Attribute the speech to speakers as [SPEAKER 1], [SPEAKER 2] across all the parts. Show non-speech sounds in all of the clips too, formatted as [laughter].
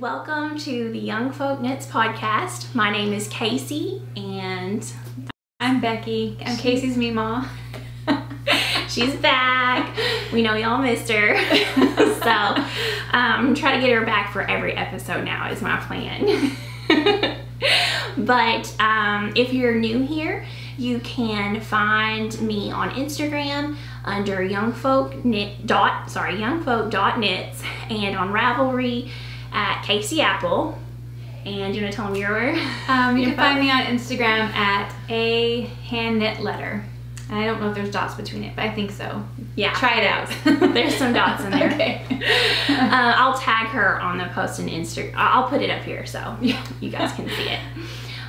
[SPEAKER 1] Welcome to the Youngfolk Knits podcast. My name is Casey and
[SPEAKER 2] I'm Becky. I'm Casey's Meemaw. [laughs]
[SPEAKER 1] she's back. We know y'all missed her. [laughs] so um, try to get her back for every episode now is my plan. [laughs] but um, if you're new here, you can find me on Instagram under youngfolk knit dot sorry youngfolk dot knits and on Ravelry at Casey Apple. And you want to tell them your
[SPEAKER 2] Um, you [laughs] can find me on Instagram at a hand knit letter. And I don't know if there's dots between it, but I think so.
[SPEAKER 1] Yeah,
[SPEAKER 2] Try it out. [laughs]
[SPEAKER 1] There's some dots in there. [laughs]
[SPEAKER 2] Okay.
[SPEAKER 1] Uh, I'll tag her on the post in Instagram. I'll put it up here so you guys can see it.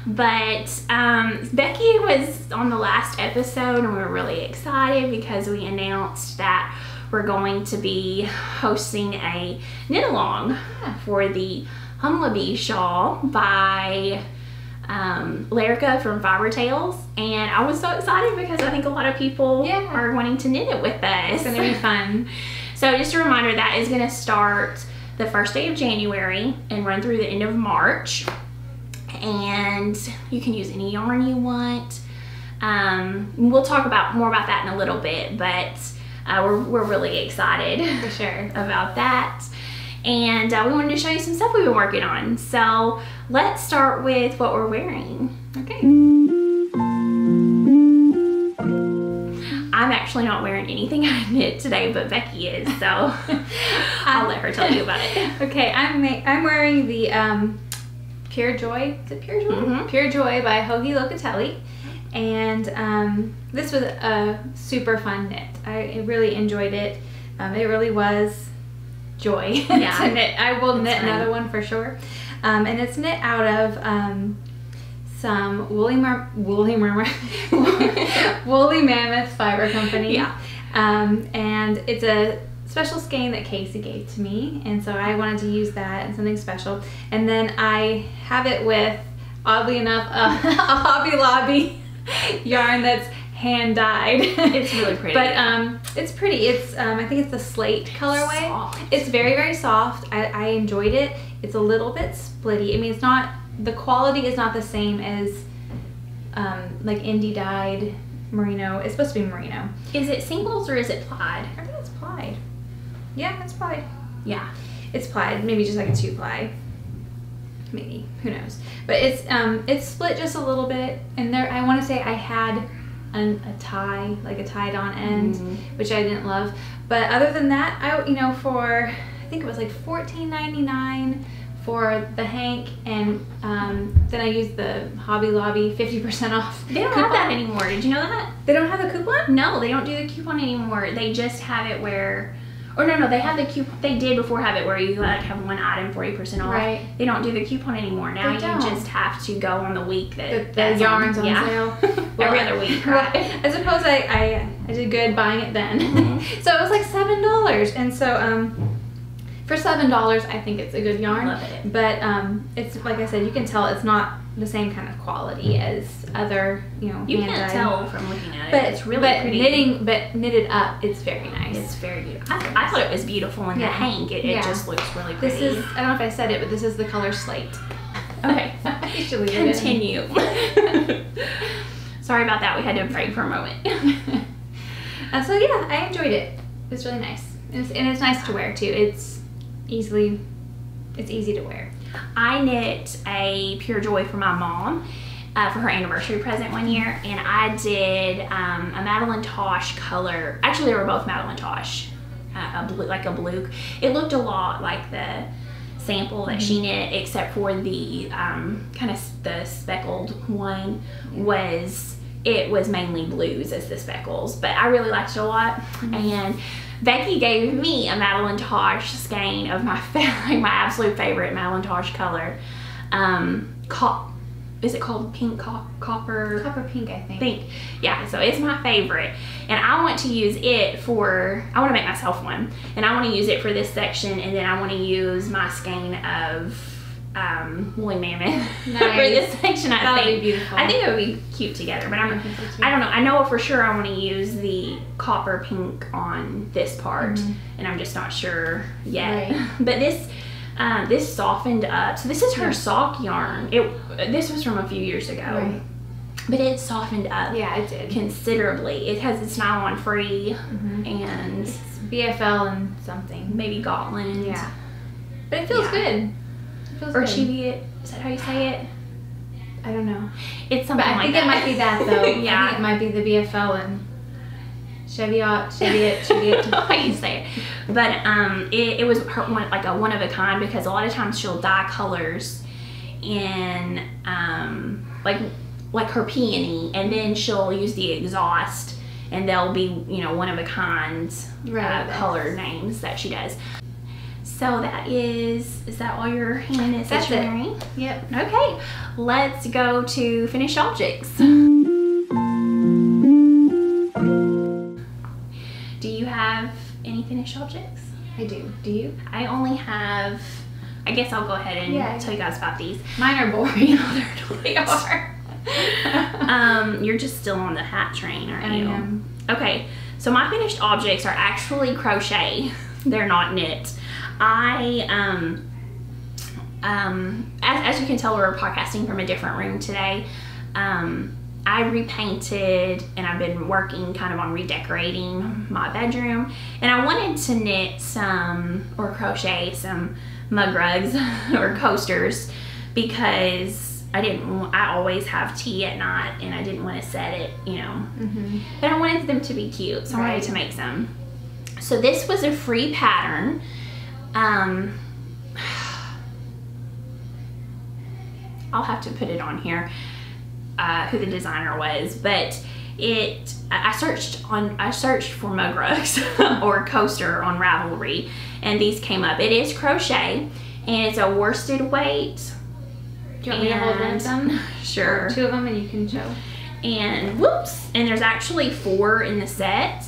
[SPEAKER 1] But um, Becky was on the last episode and we were really excited because we announced that we're going to be hosting a knit along for the Humlebi shawl by um, Lerica from Fiber Tales. And I was so excited because I think a lot of people
[SPEAKER 2] Yeah.
[SPEAKER 1] are wanting to knit it with us.
[SPEAKER 2] It's gonna be fun. [laughs]
[SPEAKER 1] So just a reminder that is going to start the first day of January and run through the end of March. And you can use any yarn you want. Um, we'll talk about more about that in a little bit, but uh, we're, we're really excited
[SPEAKER 2] For [laughs] sure.
[SPEAKER 1] about that. And uh, we wanted to show you some stuff we've been working on. So let's start with what we're wearing.
[SPEAKER 2] Okay.
[SPEAKER 1] I'm actually not wearing anything [laughs] I knit today, but Becky is, so [laughs] I'll let her tell you about it.
[SPEAKER 2] Okay, I'm I'm wearing the um, Pure Joy. Is it Pure Joy?
[SPEAKER 1] Mhm.
[SPEAKER 2] Pure Joy by Joji Locatelli. And um, this was a super fun knit. I really enjoyed it. Um, it really was joy [laughs]
[SPEAKER 1] Yeah.
[SPEAKER 2] to knit. I will
[SPEAKER 1] It's
[SPEAKER 2] knit
[SPEAKER 1] fun.
[SPEAKER 2] another one for sure. Um, and it's knit out of um, some woolly mar- woolly murmur [laughs] woolly mammoth fiber company.
[SPEAKER 1] Yeah.
[SPEAKER 2] Um, and it's a special skein that Casey gave to me, and so I wanted to use that and something special. And then I have it with, oddly enough, a, a [laughs] Hobby Lobby [laughs] yarn that's hand dyed.
[SPEAKER 1] It's really pretty.
[SPEAKER 2] but um, it's pretty. It's um, I think it's the slate colorway.
[SPEAKER 1] Soft.
[SPEAKER 2] It's very very soft. I, I enjoyed it. It's a little bit splitty. I mean, it's not the quality is not the same as um, like indie dyed merino. It's supposed to be merino.
[SPEAKER 1] Is it singles or is it plaid?
[SPEAKER 2] I think it's plied. Yeah, it's plied.
[SPEAKER 1] Yeah.
[SPEAKER 2] It's plied, maybe just like a two ply. Maybe who knows? But it's um it's split just a little bit, and there I want to say I had an, a tie like a tied on end,
[SPEAKER 1] Mhm.
[SPEAKER 2] which I didn't love. But other than that, I you know for I think it was like fourteen ninety nine for the Hank, and um, then I used the Hobby Lobby fifty percent off.
[SPEAKER 1] They don't have that anymore. Did you know that?
[SPEAKER 2] They don't have the coupon.
[SPEAKER 1] No, they don't do the coupon anymore. They just have it where, or no, no, they have the coupon. They did before have it where you like have one item forty percent off.
[SPEAKER 2] Right.
[SPEAKER 1] They don't do the coupon anymore. Now you
[SPEAKER 2] don't.
[SPEAKER 1] just have to go on the week that
[SPEAKER 2] the, the yarns on
[SPEAKER 1] yeah.
[SPEAKER 2] sale. [laughs]
[SPEAKER 1] Every other week,
[SPEAKER 2] well,
[SPEAKER 1] right? [laughs]
[SPEAKER 2] I suppose I, I I did good buying it then.
[SPEAKER 1] Mhm. [laughs]
[SPEAKER 2] so it was like seven dollars, and so um, for seven dollars, I think it's a good yarn.
[SPEAKER 1] Love it.
[SPEAKER 2] But um, it's like I said, you can tell it's not the same kind of quality as other, you know,
[SPEAKER 1] You can't tell from looking at it.
[SPEAKER 2] But
[SPEAKER 1] it's really
[SPEAKER 2] but
[SPEAKER 1] pretty.
[SPEAKER 2] knitting, but knitted up, it's very nice.
[SPEAKER 1] It's very beautiful. I, I thought it was beautiful in the hank. It, it just looks really pretty.
[SPEAKER 2] this is I don't know if I said it, but this is the color slate.
[SPEAKER 1] okay.
[SPEAKER 2] You should leave it in.
[SPEAKER 1] Continue. [laughs] [laughs] Sorry about that. We had to break for a moment. [laughs]
[SPEAKER 2] Uh, so yeah, I enjoyed it. It's really nice, and it's, and it's nice to wear too. It's easily, it's easy to wear.
[SPEAKER 1] I knit a Pure Joy for my mom uh, for her anniversary present one year, and I did um, a Madeline Tosh color. Actually, they were both Madeline Tosh, uh, a blue, like a blue. It looked a lot like the sample that she knit, except for the um, kind of the speckled one was it was mainly blues as the speckles, but I really liked it a lot. And Becky gave me a Madeline Tosh skein of my [laughs] like my absolute favorite Madeline Tosh color. Um, is it called pink cop, copper?
[SPEAKER 2] Copper pink, I think.
[SPEAKER 1] Pink. Yeah, so it's my favorite. And I want to use it for, I want to make myself one. And I want to use it for this section. And then I want to use my skein of um, woolly mammoth [laughs] for this section. I
[SPEAKER 2] That
[SPEAKER 1] think.
[SPEAKER 2] be beautiful.
[SPEAKER 1] I think it would be cute together. But I'm,
[SPEAKER 2] I think so, too.
[SPEAKER 1] I don't know. I know for sure I want to use the copper pink on this part.
[SPEAKER 2] Mhm.
[SPEAKER 1] And I'm just not sure yet.
[SPEAKER 2] Right. [laughs]
[SPEAKER 1] But this, Um, this softened up. So this is her
[SPEAKER 2] Yeah.
[SPEAKER 1] sock yarn. It this was from a few years ago,
[SPEAKER 2] Right.
[SPEAKER 1] but it softened up
[SPEAKER 2] Yeah, it did.
[SPEAKER 1] considerably. It has it's nylon free
[SPEAKER 2] Mhm.
[SPEAKER 1] and
[SPEAKER 2] It's BFL and something.
[SPEAKER 1] maybe Gotland.
[SPEAKER 2] Yeah. But it feels
[SPEAKER 1] Yeah.
[SPEAKER 2] good. It feels
[SPEAKER 1] Or
[SPEAKER 2] good.
[SPEAKER 1] Cheviot. Is that how you say it?
[SPEAKER 2] I don't know.
[SPEAKER 1] It's something
[SPEAKER 2] But I
[SPEAKER 1] like
[SPEAKER 2] think
[SPEAKER 1] that.
[SPEAKER 2] it might be that though. [laughs] I
[SPEAKER 1] yeah.
[SPEAKER 2] think it might be the BFL and Cheviot, Cheviot, Cheviot. [laughs]
[SPEAKER 1] how you say it. But um, it, it was her one, like a one of a kind because a lot of times she'll dye colors in um, like like her peony, and then she'll use the exhaust, and they'll be you know one of a kind
[SPEAKER 2] Right.
[SPEAKER 1] uh, color names that she does. So that is is that all your hand is
[SPEAKER 2] That's it.
[SPEAKER 1] stationery?
[SPEAKER 2] Yep.
[SPEAKER 1] Okay, let's go to finished objects. Any finished objects?
[SPEAKER 2] I do. Do you?
[SPEAKER 1] I only have. I guess I'll go ahead and
[SPEAKER 2] Yeah.
[SPEAKER 1] tell you guys about these.
[SPEAKER 2] Mine are boring. [laughs]
[SPEAKER 1] They are. um, you're just still on the hat train, aren't
[SPEAKER 2] I
[SPEAKER 1] you?
[SPEAKER 2] am.
[SPEAKER 1] Okay, so my finished objects are actually crochet. [laughs] They're not knit. I um um as, as you can tell we're podcasting from a different room today. Um I repainted and I've been working kind of on redecorating my bedroom and I wanted to knit some or crochet some mug rugs [laughs] or coasters because I didn't I always have tea at night and I didn't want to set it, you know,
[SPEAKER 2] Mm-hmm.
[SPEAKER 1] but I wanted them to be cute, so I wanted to make some. So this was a free pattern. Um, [sighs] I'll have to put it on here uh, who the designer was, but it I searched on I searched for mug rugs [laughs] or coaster on Ravelry, and these came up. It is crochet, and it's a worsted weight.
[SPEAKER 2] Do you want me to hold one of them?
[SPEAKER 1] Sure
[SPEAKER 2] Two of them, and you can show.
[SPEAKER 1] and whoops and there's actually four in the set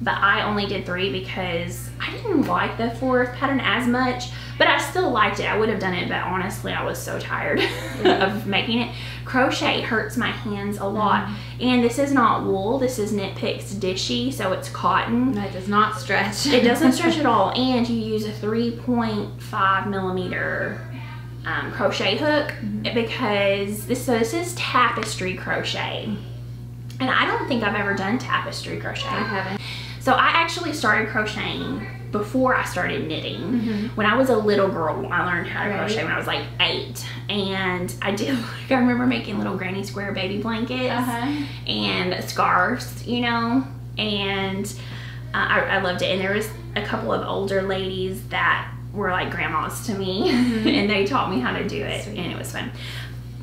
[SPEAKER 1] but i only did three because i didn't like the fourth pattern as much but i still liked it i would have done it but honestly i was so tired [laughs] of making it crochet hurts my hands a lot. And this is not wool this is knit picks dishie so it's cotton.
[SPEAKER 2] That does not stretch.
[SPEAKER 1] it doesn't stretch at [laughs] all and you use a 3.5 millimeter um, crochet hook because this so this is tapestry crochet. And i don't think i've ever done tapestry crochet.
[SPEAKER 2] I haven't.
[SPEAKER 1] so i actually started crocheting before i started knitting
[SPEAKER 2] Mhm.
[SPEAKER 1] when i was a little girl i learned how to
[SPEAKER 2] Right.
[SPEAKER 1] crochet when i was like eight and i did [laughs] like i remember making little granny square baby blankets
[SPEAKER 2] Uh-huh.
[SPEAKER 1] and scarves, you know, and uh, I, I loved it. And there was a couple of older ladies that were like grandmas to me, [laughs] and they taught me how to do it,
[SPEAKER 2] Sweet.
[SPEAKER 1] and it was fun.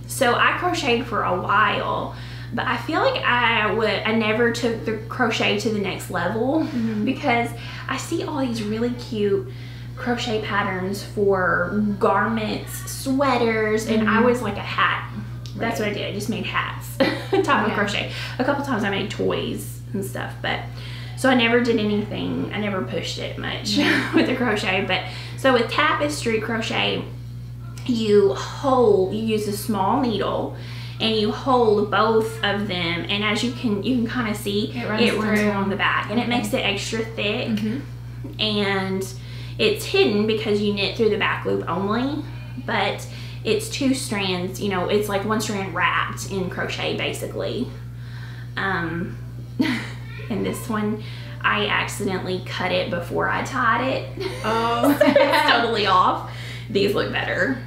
[SPEAKER 1] So I crocheted for a while, but I feel like I would I never took the crochet to the next level
[SPEAKER 2] Mhm.
[SPEAKER 1] because I see all these really cute crochet patterns for garments, sweaters, and I
[SPEAKER 2] Mhm.
[SPEAKER 1] was like a hat. That's what I did. I just made hats, [laughs] type of crochet. A couple times I made toys and stuff, but so I never did anything. I never pushed it much [laughs] with the crochet. But so with tapestry crochet, you hold, you use a small needle. And you hold both of them, and as you can, you can kind of see
[SPEAKER 2] It runs through.
[SPEAKER 1] along the back, and it makes it extra thick
[SPEAKER 2] Mhm.
[SPEAKER 1] and it's hidden because you knit through the back loop only but it's two strands you know it's like one strand wrapped in crochet basically um [laughs] and this one i accidentally cut it before i tied it
[SPEAKER 2] Oh. [laughs]
[SPEAKER 1] It's totally off these look better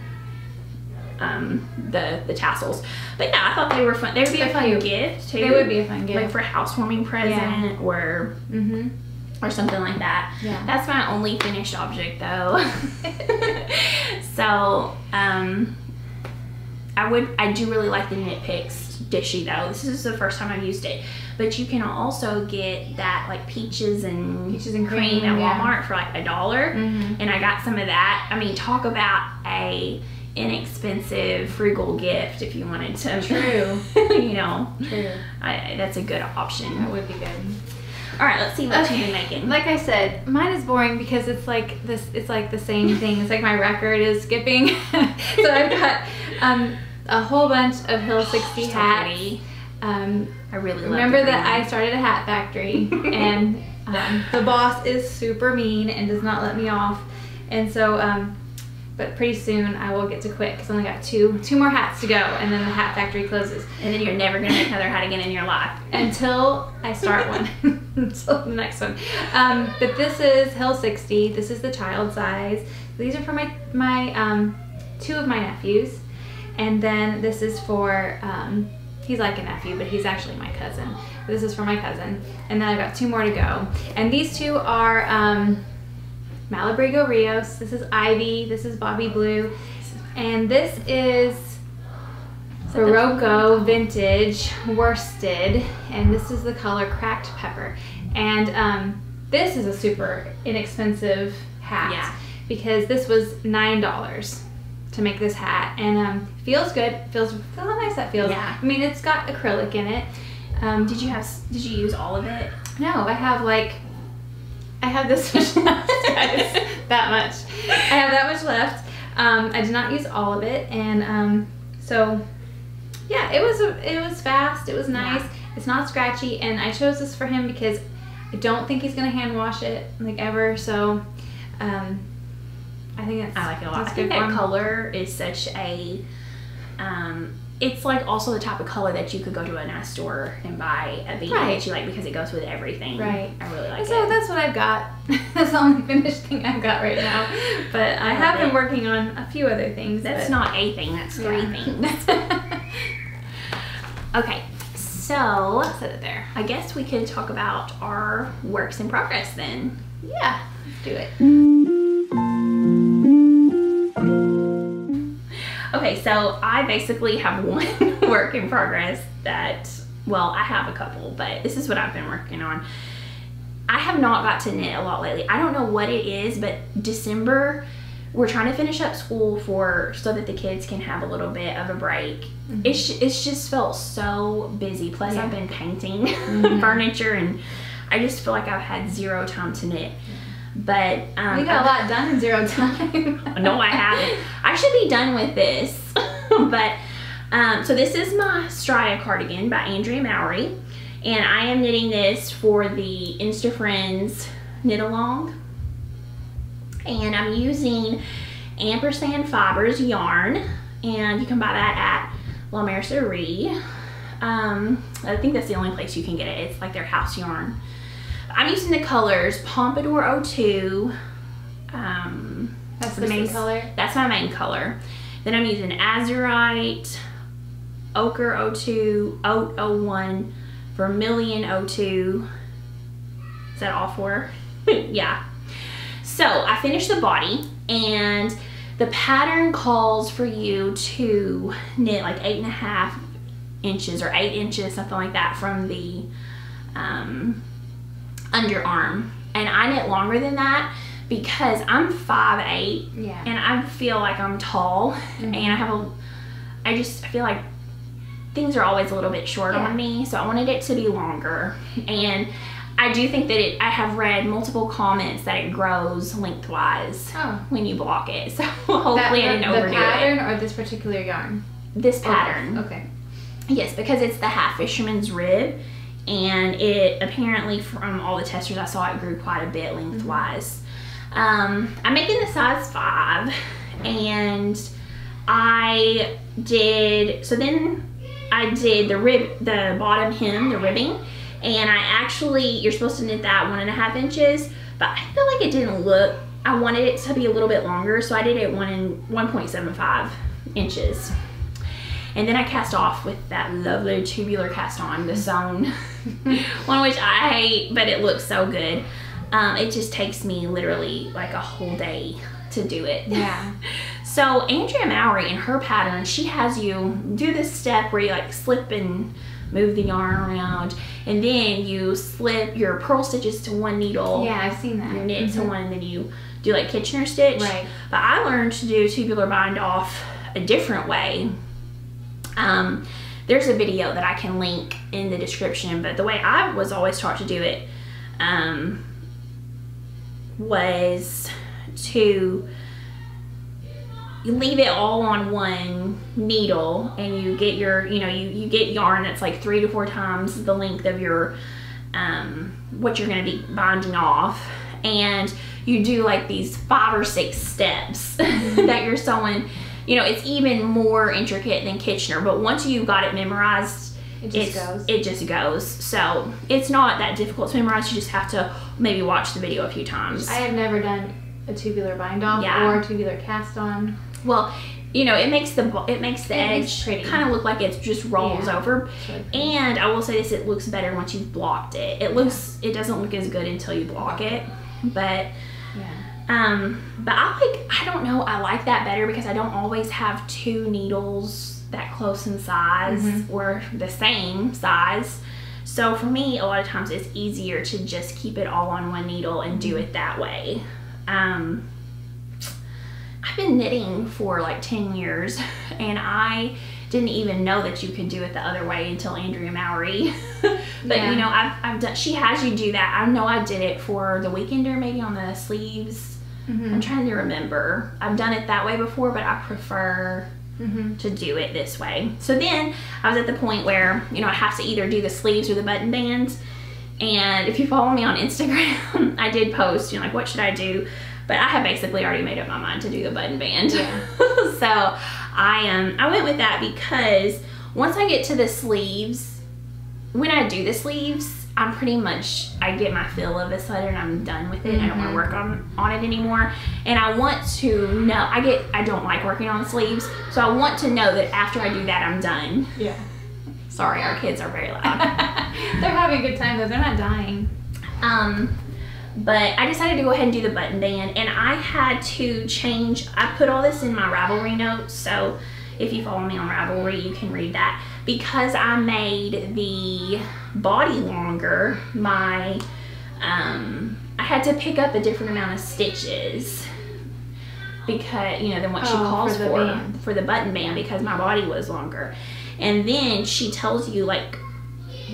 [SPEAKER 1] um the the tassels but yeah i thought they were fun they would be a fun
[SPEAKER 2] cute.
[SPEAKER 1] gift too
[SPEAKER 2] They would be a fun gift, like
[SPEAKER 1] for a housewarming present or
[SPEAKER 2] mm-hmm.
[SPEAKER 1] or something like that.
[SPEAKER 2] Yeah.
[SPEAKER 1] That's my only finished object though. [laughs] so, um, I would, I do really like the Knit Picks Dishie though. This is the first time I've used it. But you can also get that like peaches and
[SPEAKER 2] Peaches and
[SPEAKER 1] cream,
[SPEAKER 2] cream,
[SPEAKER 1] at
[SPEAKER 2] yeah.
[SPEAKER 1] Walmart for like a dollar.
[SPEAKER 2] Mhm.
[SPEAKER 1] And I got some of that. I mean, talk about a inexpensive frugal gift if you wanted to.
[SPEAKER 2] True. [laughs]
[SPEAKER 1] you know,
[SPEAKER 2] True.
[SPEAKER 1] I, that's a good option.
[SPEAKER 2] That would be good.
[SPEAKER 1] All right, let's see what
[SPEAKER 2] Okay.
[SPEAKER 1] you've been making.
[SPEAKER 2] Like I said, mine is boring because it's like this. It's like the same thing. It's like my record is skipping. [laughs] so I've got um, a whole bunch of Hill 60
[SPEAKER 1] So
[SPEAKER 2] hats. Um,
[SPEAKER 1] I really love
[SPEAKER 2] remember that I started a hat factory, [laughs] and um, the boss is super mean and does not let me off. And so, um, but pretty soon I will get to quit because I only got two two more hats to go, and then the hat factory closes.
[SPEAKER 1] And then you're never gonna make another hat again in your life.
[SPEAKER 2] Until I start one. [laughs] [laughs] Until the next one. Um, but this is Hill 60. This is the child size. These are for my my um, two of my nephews, and then this is for um, he's like a nephew, but he's actually my cousin. This is for my cousin, and then I've got two more to go. And these two are um, Malabrigo Rios. This is Ivy. This is Bobby Blue, and this is Berroco Vintage Worsted, and this is the color Cracked Pepper. And um, this is a super inexpensive hat
[SPEAKER 1] Yeah.
[SPEAKER 2] because this was nine dollars to make this hat, and um, feels good. Feels feel how nice that feels.
[SPEAKER 1] Yeah.
[SPEAKER 2] I mean, it's got acrylic in it. Um,
[SPEAKER 1] Did you have? Did you use all of it?
[SPEAKER 2] no, I have like, I have this much [laughs] left, guys. that much. I have that much left. Um, I did not use all of it, and um, so yeah, it was a, it was fast. It was nice. It's not scratchy, and I chose this for him because I don't think he's gonna hand wash it like ever. So um, I think it's
[SPEAKER 1] I like it a lot. I think that color is such a. Um, it's like also the type of color that you could go to a nice store and buy a beanie
[SPEAKER 2] Right.
[SPEAKER 1] that you like because it goes with everything.
[SPEAKER 2] Right.
[SPEAKER 1] I really like
[SPEAKER 2] so
[SPEAKER 1] it.
[SPEAKER 2] that's what I've got. [laughs] that's the only finished thing I've got right now. But I
[SPEAKER 1] Love
[SPEAKER 2] have been
[SPEAKER 1] it.
[SPEAKER 2] working on a few other things.
[SPEAKER 1] That's not a thing. That's three
[SPEAKER 2] Yeah.
[SPEAKER 1] things. [laughs] okay, so
[SPEAKER 2] Set it there.
[SPEAKER 1] I guess we could talk about our works in progress then.
[SPEAKER 2] Yeah, let's do it.
[SPEAKER 1] Okay, so I basically have [laughs] one work in progress that, well, I have a couple, but this is what I've been working on. I have not got to knit a lot lately. I don't know what it is, but December, we're trying to finish up school for so that the kids can have a little bit of a break. It's it's just felt so busy. Plus, I've been painting [laughs]
[SPEAKER 2] Mhm.
[SPEAKER 1] furniture, and I just feel like I've had zero time to knit. But um,
[SPEAKER 2] We got a lot done in zero time.
[SPEAKER 1] no, I haven't. [laughs] I should be done with this. [laughs] but um, so this is my Stria cardigan by Andrea Mowry, and I am knitting this for the Insta Friends knit along, and I'm using ampersand fibers yarn, and you can buy that at La Mercerie. Um, I think that's the only place you can get it. It's like their house yarn. I'm using the colors Pompadour 02. Um,
[SPEAKER 2] That's the main
[SPEAKER 1] this?
[SPEAKER 2] color.
[SPEAKER 1] That's my main color. Then I'm using Azurite, Ochre 02, Oat 01, Vermilion 02. Is that all four? [laughs] yeah. So I finished the body and the pattern calls for you to knit like eight and a half inches or eight inches, something like that from the um, underarm. And I knit longer than that because I'm 5'8
[SPEAKER 2] Yeah.
[SPEAKER 1] and I feel like I'm tall
[SPEAKER 2] Mhm.
[SPEAKER 1] and I have a I just feel like things are always a little bit short
[SPEAKER 2] Yeah.
[SPEAKER 1] on me so I wanted it to be longer and I do think that it I have read multiple comments that it grows lengthwise
[SPEAKER 2] Oh.
[SPEAKER 1] when you block it [laughs] so hopefully
[SPEAKER 2] That-
[SPEAKER 1] I didn't
[SPEAKER 2] the,
[SPEAKER 1] overdo
[SPEAKER 2] the pattern or this particular yarn?
[SPEAKER 1] this pattern
[SPEAKER 2] Okay.
[SPEAKER 1] Yes, because it's the half fisherman's rib, and it apparently from all the testers I saw, it grew quite a bit lengthwise. Um, I'm making the size five, and I did so. Then I did the rib, the bottom hem, the ribbing, and I actually you're supposed to knit that one and a half inches, but I feel like it didn't look. I wanted it to be a little bit longer, so I did it one and 1.75 inches. And then I cast off with that lovely tubular cast on, the sewn [laughs] one, which I hate, but it looks so good. Um, it just takes me literally like a whole day to do it.
[SPEAKER 2] Yeah. [laughs]
[SPEAKER 1] So Andrea Mowry in her pattern, she has you do this step where you like slip and move the yarn around, and then you slip your purl stitches to one needle.
[SPEAKER 2] Yeah, I've seen that.
[SPEAKER 1] You knit to
[SPEAKER 2] Mhm.
[SPEAKER 1] one, and then you do like Kitchener stitch.
[SPEAKER 2] Right.
[SPEAKER 1] But I learned to do tubular bind off a different way. Um, there's a video that I can link in the description, but the way I was always taught to do it um, was to leave it all on one needle and you get your you know you, you get yarn that's like three to four times the length of your um, what you're going to be binding off and you do like these five or six steps [laughs] that you're sewing. You know, it's even more intricate than Kitchener, but once you've got it memorized,
[SPEAKER 2] It just goes.
[SPEAKER 1] It just goes. So it's not that difficult to memorize. You just have to maybe watch the video a few times.
[SPEAKER 2] I have never done a tubular bind off
[SPEAKER 1] Yeah.
[SPEAKER 2] or a tubular cast on.
[SPEAKER 1] well, you know, it makes the it makes the
[SPEAKER 2] It
[SPEAKER 1] edge kind of look like it just rolls
[SPEAKER 2] Yeah.
[SPEAKER 1] over.
[SPEAKER 2] Really.
[SPEAKER 1] And I will say this: it looks better once you've blocked it. It looks, it doesn't look as good until you block it. But,
[SPEAKER 2] Yeah.
[SPEAKER 1] Um, but I like, I don't know, I like that better because I don't always have two needles that close in size
[SPEAKER 2] Mhm.
[SPEAKER 1] or the same size. So for me, a lot of times it's easier to just keep it all on one needle and do it that way. Um, I've been knitting for like 10 years [laughs] and I didn't even know that you could do it the other way until Andrea Mowry. [laughs] but
[SPEAKER 2] Yeah.
[SPEAKER 1] you know, I've, I've done, she has you do that. I know I did it for the weekender, maybe on the sleeves.
[SPEAKER 2] Mm-hmm.
[SPEAKER 1] I'm trying to remember. I've done it that way before, but I prefer
[SPEAKER 2] Mm-hmm.
[SPEAKER 1] to do it this way. So then I was at the point where, you know, I have to either do the sleeves or the button bands. And if you follow me on [laughs] Instagram, I did post, you know, like, what should I do? But I had basically already made up my mind to do the button band.
[SPEAKER 2] Yeah. [laughs]
[SPEAKER 1] so I um I went with that because once I get to the sleeves, when I do the sleeves, I'm pretty much I get my fill of the sweater and I'm done with it. I don't want to
[SPEAKER 2] Mhm.
[SPEAKER 1] work on on it anymore. And I want to know I get I don't like working on sleeves, so I want to know that after I do that I'm done.
[SPEAKER 2] Yeah.
[SPEAKER 1] Sorry, our kids are very loud. [laughs]
[SPEAKER 2] They're having a good time though. They're not dying.
[SPEAKER 1] Um, but I decided to go ahead and do the button band, and I had to change. I put all this in my Ravelry notes, so if you follow me on Ravelry, you can read that. Because I made the body longer, my um, I had to pick up a different amount of stitches because you know than what she
[SPEAKER 2] Oh,
[SPEAKER 1] calls
[SPEAKER 2] for the
[SPEAKER 1] for for the button band because my body was longer. And then she tells you like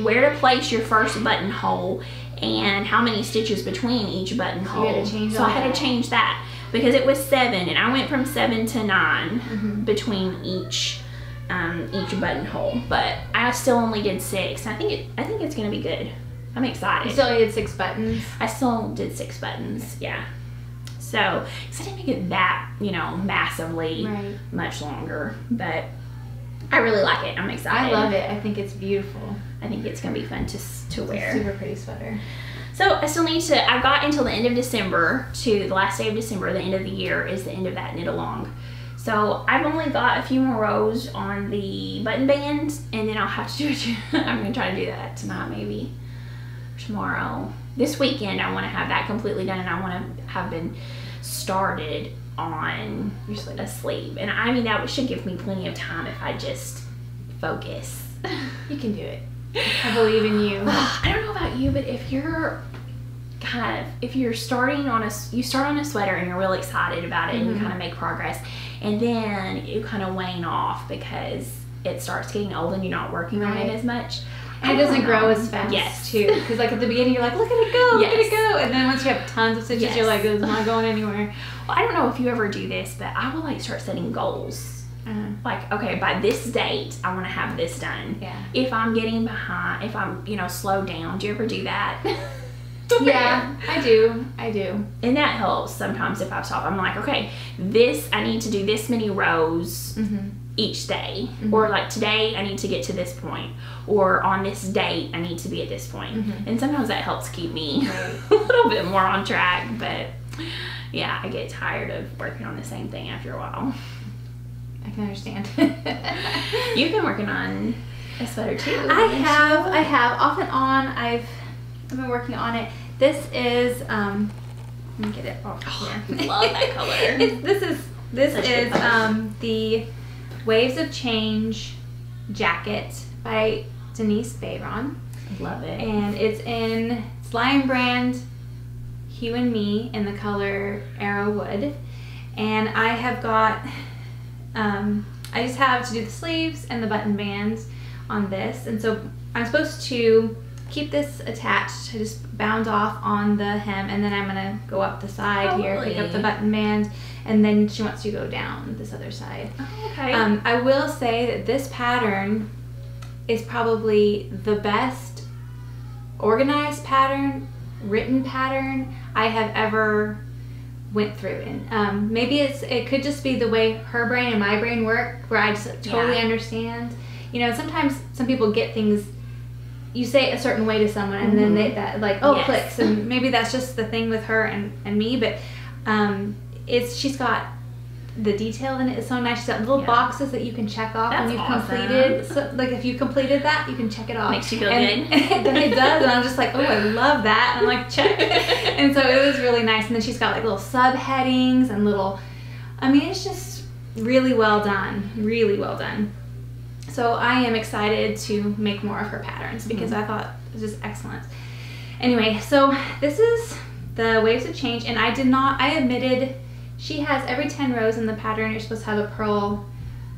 [SPEAKER 1] where to place your first buttonhole and how many stitches between each buttonhole.
[SPEAKER 2] had to change
[SPEAKER 1] so I had to change that because it was seven, and I went from seven to 9
[SPEAKER 2] Mhm.
[SPEAKER 1] between each um, each buttonhole. But I still only did six. I think it. I think it's gonna be good. I'm excited.
[SPEAKER 2] You still did six buttons.
[SPEAKER 1] I still did six buttons. Yeah. So, cause I didn't make it that you know massively
[SPEAKER 2] Right.
[SPEAKER 1] much longer, but I really like it. I'm excited.
[SPEAKER 2] I love it. I think it's beautiful.
[SPEAKER 1] I think it's gonna be fun to to
[SPEAKER 2] It's
[SPEAKER 1] wear.
[SPEAKER 2] super pretty sweater.
[SPEAKER 1] So I still need to. I've got until the end of December to the last day of December. The end of the year is the end of that knit along. So I've only got a few more rows on the button band, and then I'll have to do it. [laughs] I'm gonna try to do that tonight, maybe tomorrow. This weekend, I want to have that completely done, and I want to have been started on
[SPEAKER 2] Your sleeve.
[SPEAKER 1] a sleeve. And I mean that should give me plenty of time if I just focus. [laughs]
[SPEAKER 2] You can do it. [sighs] I believe in you. [sighs]
[SPEAKER 1] I don't know about you, but if you're kind of if you're starting on a, you start on a sweater and you're really excited about it and you
[SPEAKER 2] Mhm.
[SPEAKER 1] kind of make progress, and then you kind of wane off because it starts getting old and you're not working on it as much.
[SPEAKER 2] And it doesn't grow as fast
[SPEAKER 1] Yes.
[SPEAKER 2] too. Because like at the beginning you're like, look at it go, look at it go. And then once you have tons of stitches, you're
[SPEAKER 1] Yes.
[SPEAKER 2] like, it's not going anywhere.
[SPEAKER 1] Well, I don't know if you ever do this, but I will like start setting goals.
[SPEAKER 2] Uh,
[SPEAKER 1] Like, okay, by this date, I want to have this done.
[SPEAKER 2] yeah.
[SPEAKER 1] If I'm getting behind, if I'm, you know, slow down, do you ever do that? [laughs]
[SPEAKER 2] Yeah, I do. I do.
[SPEAKER 1] And that helps sometimes if I stop. I'm like, okay, this, I need to do this many rows
[SPEAKER 2] Mm-hmm.
[SPEAKER 1] each day.
[SPEAKER 2] Mhm.
[SPEAKER 1] Or like today, I need to get to this point. Or on this date, I need to be at this point.
[SPEAKER 2] Mhm.
[SPEAKER 1] And sometimes that helps keep me
[SPEAKER 2] Right. [laughs]
[SPEAKER 1] a little bit more on track. But yeah, I get tired of working on the same thing after a while.
[SPEAKER 2] I can understand. [laughs]
[SPEAKER 1] You've been working on a sweater too.
[SPEAKER 2] I
[SPEAKER 1] haven't you?
[SPEAKER 2] have, I have off and on. I've, I've been working on it. This is, um, let me get it off
[SPEAKER 1] Oh,
[SPEAKER 2] here.
[SPEAKER 1] I love that color. [laughs]
[SPEAKER 2] It's, this is, this
[SPEAKER 1] Such
[SPEAKER 2] is um the Waves of Change jacket by Denise Bayron, I
[SPEAKER 1] Love it.
[SPEAKER 2] and it's in it's Lion Brand Hue and Me in the color Arrow Wood, and I have got um, I just have to do the sleeves and the button bands on this, and so I'm supposed to keep this attached. I just bound off on the hem, and then I'm gonna go up the side
[SPEAKER 1] Oh,
[SPEAKER 2] here, pick up the button band, and then she wants to go down this other side.
[SPEAKER 1] Oh, okay.
[SPEAKER 2] Um, I will say that this pattern is probably the best organized pattern, written pattern I have ever went through and um, maybe it's it could just be the way her brain and my brain work where i just totally
[SPEAKER 1] Yeah.
[SPEAKER 2] understand you know sometimes some people get things you say it a certain way to someone and then they that like oh
[SPEAKER 1] Yes.
[SPEAKER 2] clicks. And maybe that's just the thing with her and, and me but um, it's she's got the detail in it. Is so nice. She's got little
[SPEAKER 1] Yeah.
[SPEAKER 2] boxes that you can check off
[SPEAKER 1] That's
[SPEAKER 2] when you've
[SPEAKER 1] awesome.
[SPEAKER 2] completed. So, like if you completed that you can check it off.
[SPEAKER 1] Makes you feel
[SPEAKER 2] and,
[SPEAKER 1] good. [laughs]
[SPEAKER 2] and it does and i'm just like oh i love that. And i'm like check. [laughs] And so it was really nice. And then she's got like little subheadings and little i mean it's just really well done. Really well done so i am excited to make more of her patterns because i thought it was just excellent. Anyway so this is the waves of change and i did not i omitted she has every 10 rows in the pattern you're supposed to have a purl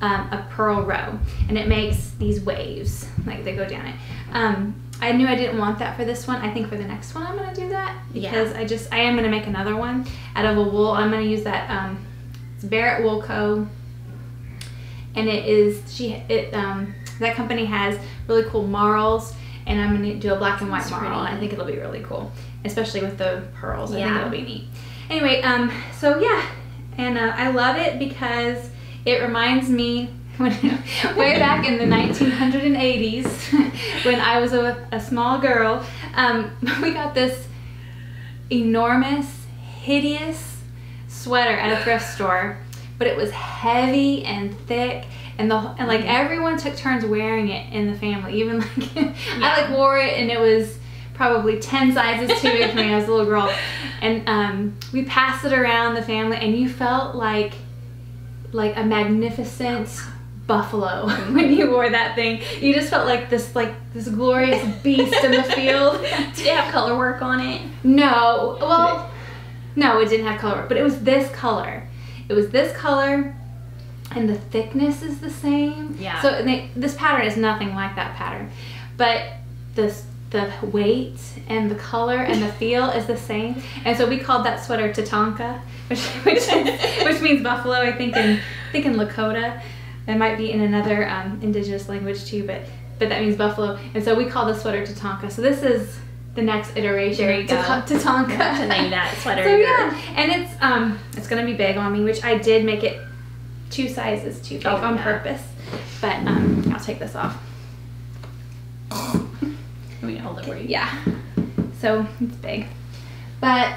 [SPEAKER 2] um, a purl row and it makes these waves like they go down it. Um, i knew i didn't want that for this one. I think for the next one i'm going to do that
[SPEAKER 1] Yeah.
[SPEAKER 2] because i just i am going to make another one. Out of a wool i'm going to use that um, it's barrett wool co and it is she it um, that company has really cool marls and i'm going to do a black and white
[SPEAKER 1] That's
[SPEAKER 2] marl i think it'll be really cool especially with the purls. I think
[SPEAKER 1] Yeah.
[SPEAKER 2] it'll be neat. Anyway um so yeah and uh, i love it because it reminds me [laughs] when way back in the 1980s [laughs] when i was a, a small girl um, [laughs] we got this enormous hideous sweater at a thrift store but it was heavy and thick and the and like everyone took turns wearing it in the family even like [laughs] i like wore it and it was probably 10 sizes too big for me i was a little girl. [laughs] And um, we passed it around the family and you felt like like a magnificent buffalo [laughs] when you wore that thing. You just felt like this like this glorious beast in the field.
[SPEAKER 1] Did it have color work on it?
[SPEAKER 2] no. Well no it didn't have color work, but it was this color it was this color and the thickness is the same.
[SPEAKER 1] Yeah.
[SPEAKER 2] so they, this pattern is nothing like that pattern. But this the weight and the color and the [laughs] feel is the same. And so we called that sweater tatanka [laughs] which which, which means buffalo i think in I think in lakota. It might be in another um, indigenous language too but but that means buffalo. And so we call the sweater tatanka. So this is the next iteration
[SPEAKER 1] There you
[SPEAKER 2] of
[SPEAKER 1] go.
[SPEAKER 2] Tatanka
[SPEAKER 1] You [laughs] to name that sweater
[SPEAKER 2] so yeah and it's um it's gonna be big on me which i did make it two sizes too big
[SPEAKER 1] Oh,
[SPEAKER 2] on
[SPEAKER 1] yeah.
[SPEAKER 2] purpose but um i'll take this off
[SPEAKER 1] Let me hold it for you.
[SPEAKER 2] yeah so it's big but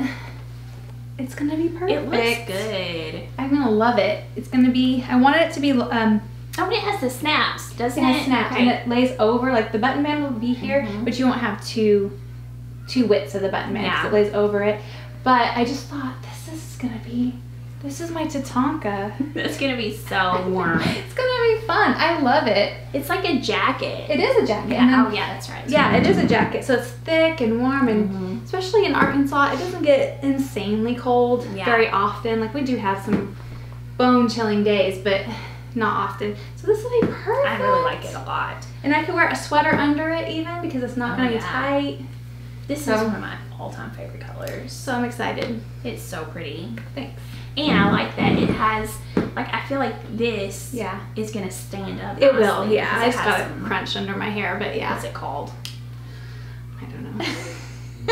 [SPEAKER 2] it's gonna be perfect
[SPEAKER 1] It looks good.
[SPEAKER 2] i'm gonna love it it's gonna be i wanted it to be um
[SPEAKER 1] Oh, and it has the snaps, doesn't
[SPEAKER 2] it
[SPEAKER 1] it?
[SPEAKER 2] has snaps
[SPEAKER 1] Okay.
[SPEAKER 2] and it lays over like the button band will be here
[SPEAKER 1] Mhm.
[SPEAKER 2] but you won't have two two widths of the button 'cause
[SPEAKER 1] Yeah.
[SPEAKER 2] it lays over it but i just thought this is gonna be this is my tatanka [laughs]
[SPEAKER 1] It's gonna be so [laughs] warm.
[SPEAKER 2] it's gonna be fun i love it
[SPEAKER 1] it's like a jacket.
[SPEAKER 2] it is a jacket
[SPEAKER 1] Yeah.
[SPEAKER 2] then-
[SPEAKER 1] oh, yeah, that's right.
[SPEAKER 2] yeah it is a jacket so it's thick and warm and
[SPEAKER 1] Mhm.
[SPEAKER 2] especially in arkansas it doesn't get insanely cold
[SPEAKER 1] Yeah.
[SPEAKER 2] very often like we do have some bone chilling days but not often so this will be perfect
[SPEAKER 1] I really like it a lot.
[SPEAKER 2] and i could wear a sweater under it even because it's not
[SPEAKER 1] Oh,
[SPEAKER 2] gonna be tight
[SPEAKER 1] This
[SPEAKER 2] So-
[SPEAKER 1] is one of my all-time favorite colors.
[SPEAKER 2] so i'm excited
[SPEAKER 1] It's so pretty,
[SPEAKER 2] thanks
[SPEAKER 1] and I like that it has like I feel like this
[SPEAKER 2] yeah
[SPEAKER 1] is gonna stand up.
[SPEAKER 2] it will yeah i just got
[SPEAKER 1] some-
[SPEAKER 2] crunched under my hair but yeah
[SPEAKER 1] What's it called?
[SPEAKER 2] i don't know [laughs]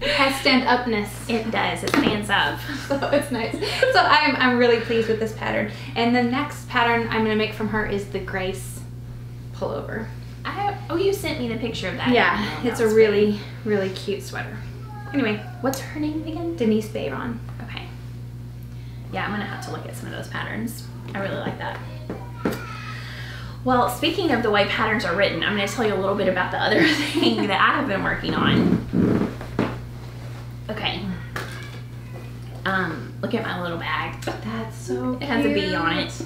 [SPEAKER 2] it has stand upness
[SPEAKER 1] It does. It stands up. [laughs]
[SPEAKER 2] so it's nice. So I'm, I'm really pleased with this pattern. And the next pattern I'm gonna make from her is the Grace pullover.
[SPEAKER 1] I oh, you sent me the picture of that.
[SPEAKER 2] Yeah,
[SPEAKER 1] Oh,
[SPEAKER 2] it's
[SPEAKER 1] that
[SPEAKER 2] a
[SPEAKER 1] was
[SPEAKER 2] really, really cute sweater. Anyway.
[SPEAKER 1] What's her name again?
[SPEAKER 2] Denise Bayron.
[SPEAKER 1] Okay. Yeah, I'm gonna have to look at some of those patterns. I really like that. Well, speaking of the way patterns are written, I'm gonna tell you a little bit about the other [laughs] thing that I have been working on. Okay. Um, look at my little bag.
[SPEAKER 2] That's so
[SPEAKER 1] It has a bee on it.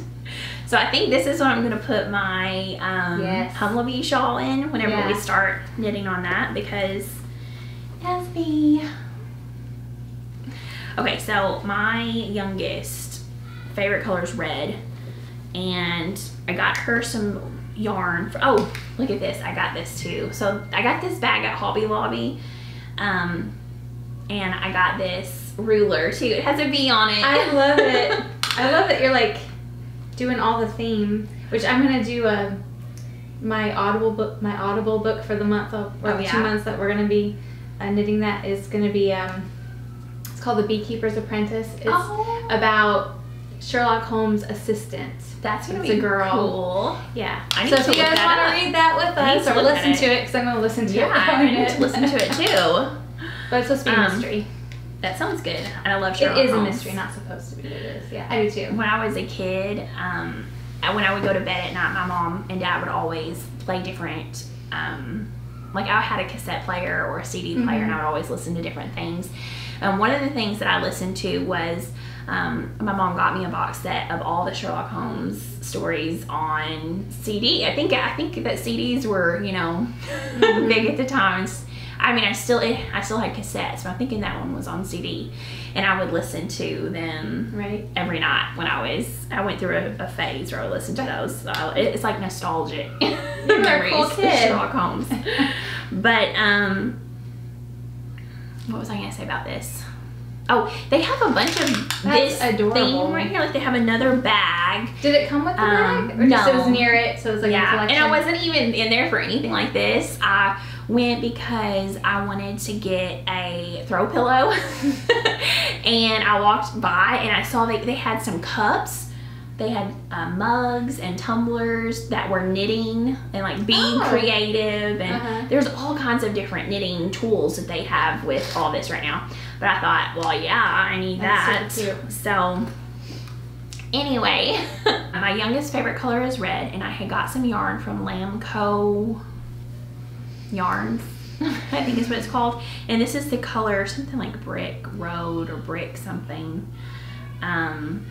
[SPEAKER 1] So I think this is what I'm gonna put my um,
[SPEAKER 2] Yes.
[SPEAKER 1] Humlebi shawl in whenever
[SPEAKER 2] Yeah.
[SPEAKER 1] we start knitting on that because it has a bee. Okay, so my youngest favorite color is red, and I got her some yarn. For, oh, look at this! I got this too. So I got this bag at Hobby Lobby, um, and I got this ruler too. It has a bee on it.
[SPEAKER 2] I love it. [laughs] I love that you're like doing all the theme, which I'm gonna do a my Audible book. My Audible book for the month of or
[SPEAKER 1] Oh,
[SPEAKER 2] two
[SPEAKER 1] yeah?
[SPEAKER 2] months that we're gonna be uh, knitting. That is gonna be um, It's called The Beekeeper's Apprentice. It's
[SPEAKER 1] Oh.
[SPEAKER 2] about Sherlock Holmes' assistant.
[SPEAKER 1] That's gonna
[SPEAKER 2] It's
[SPEAKER 1] be
[SPEAKER 2] a girl.
[SPEAKER 1] cool.
[SPEAKER 2] Yeah.
[SPEAKER 1] I need
[SPEAKER 2] so
[SPEAKER 1] to
[SPEAKER 2] if you guys want to read that with us or listen to
[SPEAKER 1] it.
[SPEAKER 2] because I'm going to listen to
[SPEAKER 1] Yeah,
[SPEAKER 2] it.
[SPEAKER 1] I need to [laughs] listen to it too.
[SPEAKER 2] But it's supposed to be a
[SPEAKER 1] Um,
[SPEAKER 2] mystery.
[SPEAKER 1] That sounds good. And I love
[SPEAKER 2] It
[SPEAKER 1] Sherlock
[SPEAKER 2] is a
[SPEAKER 1] Holmes.
[SPEAKER 2] mystery, not supposed to be. It is. Yeah, I do too.
[SPEAKER 1] When I was a kid, um, when I would go to bed at night, my mom and dad would always play different. Um, like I had a cassette player or a CD player, and I would always listen to different things. And one of the things that I listened to was um, my mom got me a box set of all the Sherlock Holmes stories on CD. I think I think that CDs were you know [laughs] big at the time. I mean, I still I still had cassettes, but I'm thinking that one was on CD, and I would listen to them
[SPEAKER 2] Right.
[SPEAKER 1] every night when I was I went through a, a phase where I listened to those. So I- it's like nostalgic [laughs] memories
[SPEAKER 2] cool
[SPEAKER 1] of. Sherlock Holmes. [laughs] but um, what was I gonna say about this? Oh, they have a bunch of
[SPEAKER 2] That's
[SPEAKER 1] this
[SPEAKER 2] adorable.
[SPEAKER 1] thing right here. Like they have another bag.
[SPEAKER 2] Did it come with the
[SPEAKER 1] Um,
[SPEAKER 2] bag? Or just it was
[SPEAKER 1] no.
[SPEAKER 2] near it, so it was like a
[SPEAKER 1] yeah,
[SPEAKER 2] collection?
[SPEAKER 1] and I wasn't even in there for anything like this. I went because I wanted to get a throw pillow, [laughs] and I walked by and I saw they they had some cups. They had uh, mugs and tumblers that were knitting and like being
[SPEAKER 2] Oh.
[SPEAKER 1] creative, and
[SPEAKER 2] Uh-huh.
[SPEAKER 1] there's all kinds of different knitting tools that they have with all this right now. But I thought, well, yeah, I need
[SPEAKER 2] That's so
[SPEAKER 1] that.
[SPEAKER 2] cute.
[SPEAKER 1] So anyway, [laughs] my youngest favorite color is red, and I had got some yarn from Lamco Yarns. [laughs] I think is what it's called. And this is the color something like brick road or brick something. Um,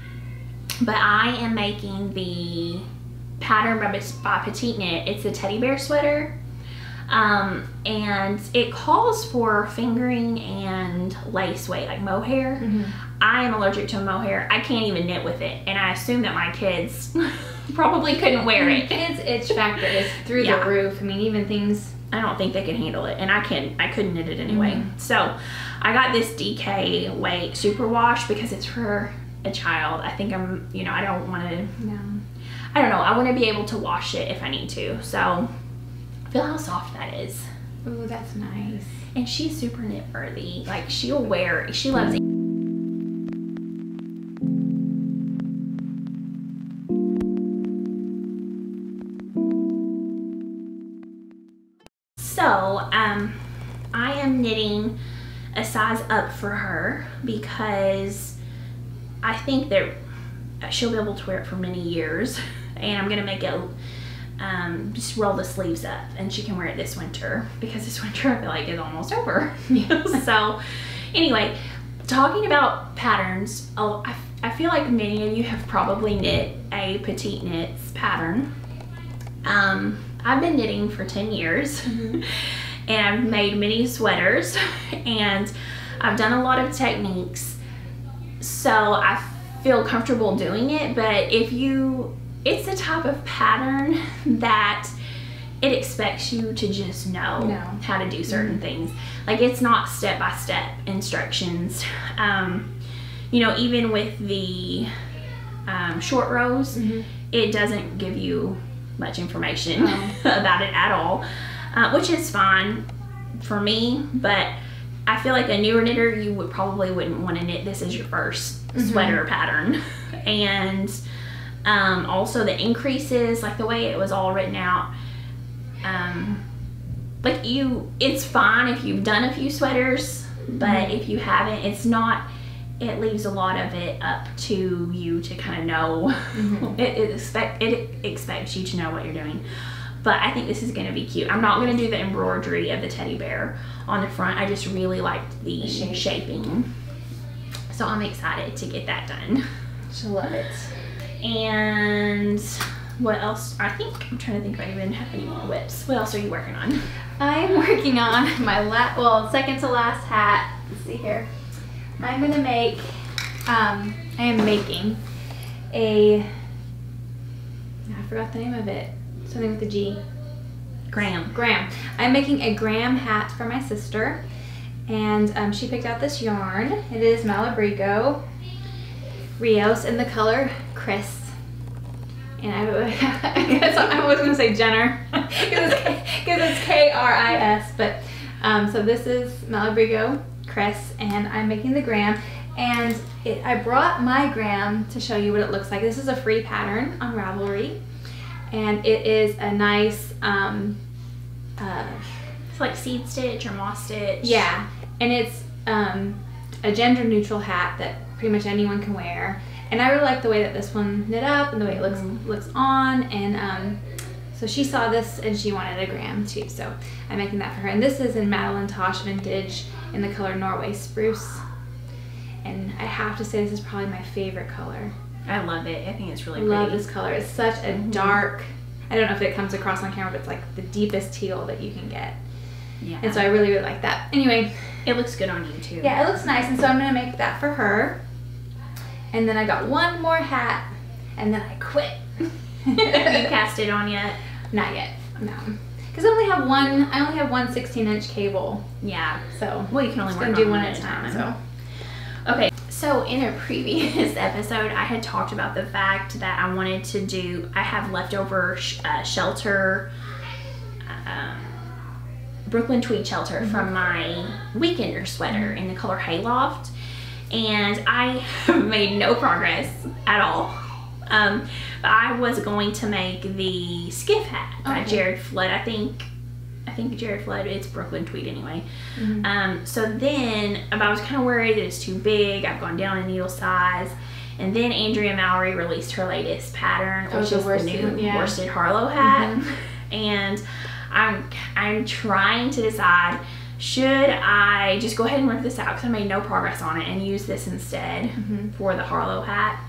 [SPEAKER 1] but I am making the pattern by, by Petite Knit. It's a teddy bear sweater. Um, and it calls for fingering and lace weight, like mohair.
[SPEAKER 2] Mhm.
[SPEAKER 1] I am allergic to mohair. I can't even knit with it, and I assume that my kids [laughs] probably couldn't wear it. [laughs]
[SPEAKER 2] Kids' itch factor is through
[SPEAKER 1] Yeah.
[SPEAKER 2] the roof. I mean, even things.
[SPEAKER 1] I don't think they can handle it, and I can I couldn't knit it anyway.
[SPEAKER 2] Mhm.
[SPEAKER 1] So I got this DK weight super wash because it's for a child. I think I'm you know I don't want to
[SPEAKER 2] No.
[SPEAKER 1] I don't know I want to be able to wash it if I need to. So feel how soft that is.
[SPEAKER 2] Ooh, that's nice.
[SPEAKER 1] And she's super knit worthy. Like she'll wear she loves it. So, um, I am knitting a size up for her because I think that she'll be able to wear it for many years. [laughs] And I'm gonna make it um, just roll the sleeves up and she can wear it this winter because this [laughs] winter I feel like is almost over. [laughs] so, anyway, talking about patterns, oh, I, I feel like many of you have probably knit a petite knits pattern. Um, I've been knitting for 10 years and I've made many sweaters and I've done a lot of techniques. So I feel comfortable doing it, but if you, it's the type of pattern that it expects you to just know
[SPEAKER 2] No.
[SPEAKER 1] how to do certain things. Like it's not step by step instructions. Um, you know, even with the um, short rows,
[SPEAKER 2] Mhm.
[SPEAKER 1] it doesn't give you much information
[SPEAKER 2] Oh. [laughs]
[SPEAKER 1] about it at all, uh, which is fine for me. But I feel like a newer knitter, you would probably wouldn't want to knit this as your 1st
[SPEAKER 2] Mhm.
[SPEAKER 1] sweater pattern, [laughs] and um, also the increases, like the way it was all written out. Um, like you, it's fine if you've done a few sweaters, but
[SPEAKER 2] Mhm.
[SPEAKER 1] if you haven't, it's not. It leaves a lot of it up to you to kind of know.
[SPEAKER 2] Mhm.
[SPEAKER 1] It, it expect it expects you to know what you're doing. But I think this is going to be cute. I'm not going to do the embroidery of the teddy bear on the front. I just really liked the,
[SPEAKER 2] The shape.
[SPEAKER 1] shaping. So I'm excited to get that done.
[SPEAKER 2] She'll love it.
[SPEAKER 1] And what else? I think I'm trying to think if I even have any more whips. What else are you working on?
[SPEAKER 2] I'm working on my last, well, second to last hat. Let's see here. I'm gonna make. Um, I am making a. I forgot the name of it. Something with a G.
[SPEAKER 1] Graham.
[SPEAKER 2] Graham. I'm making a Graham hat for my sister, and um, she picked out this yarn. It is Malabrigo Rios in the color Kris. And I, [laughs] I guess I was gonna say Jenner [laughs] because it's, it's K R I S, but um, so this is Malabrigo Kris, and I'm making the Graham. And it, I brought my Graham to show you what it looks like. This is a free pattern on Ravelry, and it is a nice, um, uh,
[SPEAKER 1] It's like seed stitch or moss stitch.
[SPEAKER 2] yeah, and it's um, a gender neutral hat that pretty much anyone can wear. And I really like the way that this one knit up and the way it looks looks on. And um, so she saw this and she wanted a Graham too. So I'm making that for her. And this is in Madeline Tosh Vintage in the color Norway Spruce. And I have to say this is probably my favorite color.
[SPEAKER 1] I love it. I think it's really
[SPEAKER 2] I love
[SPEAKER 1] pretty.
[SPEAKER 2] this color. It's such a mm-hmm. dark. I don't know if it comes across on camera, but it's like the deepest teal that you can get.
[SPEAKER 1] Yeah.
[SPEAKER 2] And so I really, really like that. Anyway,
[SPEAKER 1] it looks good on you too.
[SPEAKER 2] yeah, it looks nice, and so I'm gonna make that for her. And then I got one more hat, and then I quit. [laughs]
[SPEAKER 1] Have you [laughs] cast it on yet?
[SPEAKER 2] Not yet, no. Because I only have one. I only have one 16 inch cable,
[SPEAKER 1] Yeah.
[SPEAKER 2] so
[SPEAKER 1] Well, you can only work
[SPEAKER 2] do one at a time. So
[SPEAKER 1] Okay, so in a previous [laughs] episode, I had talked about the fact that I wanted to do, I have leftover sh- uh, shelter, um, Brooklyn tweed shelter from my weekender sweater in the color Hayloft, and I [laughs] made no progress at all. Um, but I was going to make the skiff hat by
[SPEAKER 2] Okay.
[SPEAKER 1] Jared Flood. I think, I think Jared Flood. It's Brooklyn tweed anyway.
[SPEAKER 2] Mhm.
[SPEAKER 1] Um, so then I was kind of worried that it's too big. I've gone down in needle size. And then Andrea Mowry released her latest pattern,
[SPEAKER 2] Oh,
[SPEAKER 1] which
[SPEAKER 2] the
[SPEAKER 1] is the
[SPEAKER 2] worsted
[SPEAKER 1] new
[SPEAKER 2] yeah.
[SPEAKER 1] worsted Harlow hat.
[SPEAKER 2] Mhm.
[SPEAKER 1] And I'm I'm trying to decide should I just go ahead and rip this out because I made no progress on it and use this instead
[SPEAKER 2] Mhm.
[SPEAKER 1] for the Harlow hat,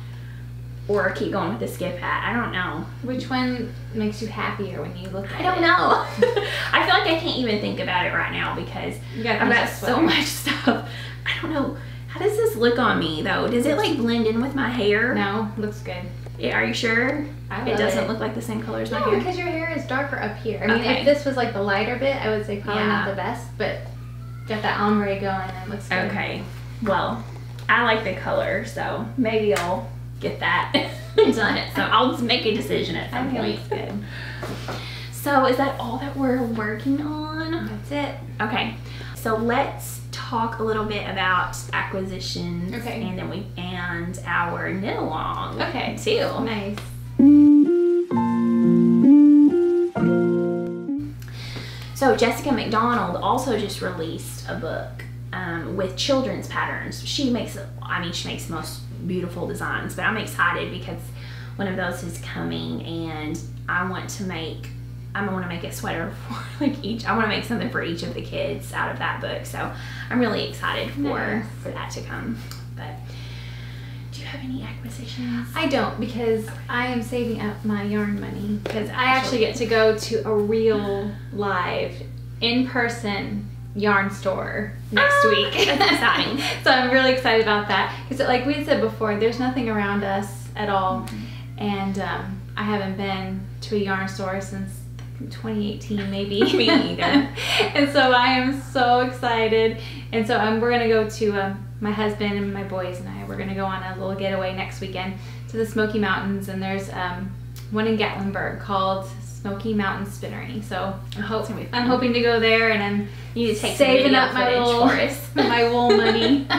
[SPEAKER 1] or keep going with the skiff hat. I don't know.
[SPEAKER 2] which one makes you happier when you look at
[SPEAKER 1] I don't
[SPEAKER 2] it?
[SPEAKER 1] know. [laughs] I feel like I can't even think about it right now because I've got so much [laughs] stuff. I don't know. How does this look on me though? Does it like blend in with my hair?
[SPEAKER 2] No, looks good.
[SPEAKER 1] Yeah, are you sure?
[SPEAKER 2] I
[SPEAKER 1] It doesn't
[SPEAKER 2] it.
[SPEAKER 1] look like the same color as my
[SPEAKER 2] No,
[SPEAKER 1] hair.
[SPEAKER 2] because your hair is darker up here. I mean,
[SPEAKER 1] Okay.
[SPEAKER 2] if this was like the lighter bit, I would say probably not the best, but got that ombre going and it looks good.
[SPEAKER 1] Okay. Well, I like the color, so maybe I'll get that [laughs] done. So I'll just make a decision at
[SPEAKER 2] I
[SPEAKER 1] some point.
[SPEAKER 2] good.
[SPEAKER 1] So is that all that we're working on?
[SPEAKER 2] That's it.
[SPEAKER 1] Okay. So let's talk a little bit about acquisitions
[SPEAKER 2] Okay.
[SPEAKER 1] and then we and our knit along.
[SPEAKER 2] Okay.
[SPEAKER 1] Too.
[SPEAKER 2] Nice.
[SPEAKER 1] So Jessica McDonald also just released a book um, with children's patterns. She makes, I mean, she makes most beautiful designs. But I'm excited because one of those is coming, and I want to make. I'm want to make a sweater [laughs] for like each. I want to make something for each of the kids out of that book. So I'm really excited for
[SPEAKER 2] Nice.
[SPEAKER 1] for that to come. But do you have any acquisitions?
[SPEAKER 2] I don't because I am saving up my yarn money because I actually get to go to a real live in person yarn store next
[SPEAKER 1] Ah,
[SPEAKER 2] week. [laughs] [laughs]
[SPEAKER 1] that's exciting.
[SPEAKER 2] so I'm really excited about that because, like we said before, there's nothing around us at all,
[SPEAKER 1] Mm-hmm.
[SPEAKER 2] and um, I haven't been to a yarn store since 2018 maybe. [laughs]
[SPEAKER 1] Me neither.
[SPEAKER 2] and so I am so excited, and so um, we're gonna go to um, my husband and my boys and I. We're gonna go on a little getaway next weekend to the Smoky Mountains, and there's um, one in Gatlinburg called Smoky Mountain Spinnery. So I hope
[SPEAKER 1] be
[SPEAKER 2] I'm hoping to go there, and I'm
[SPEAKER 1] You need to take
[SPEAKER 2] saving up my little [laughs] my wool money. [laughs]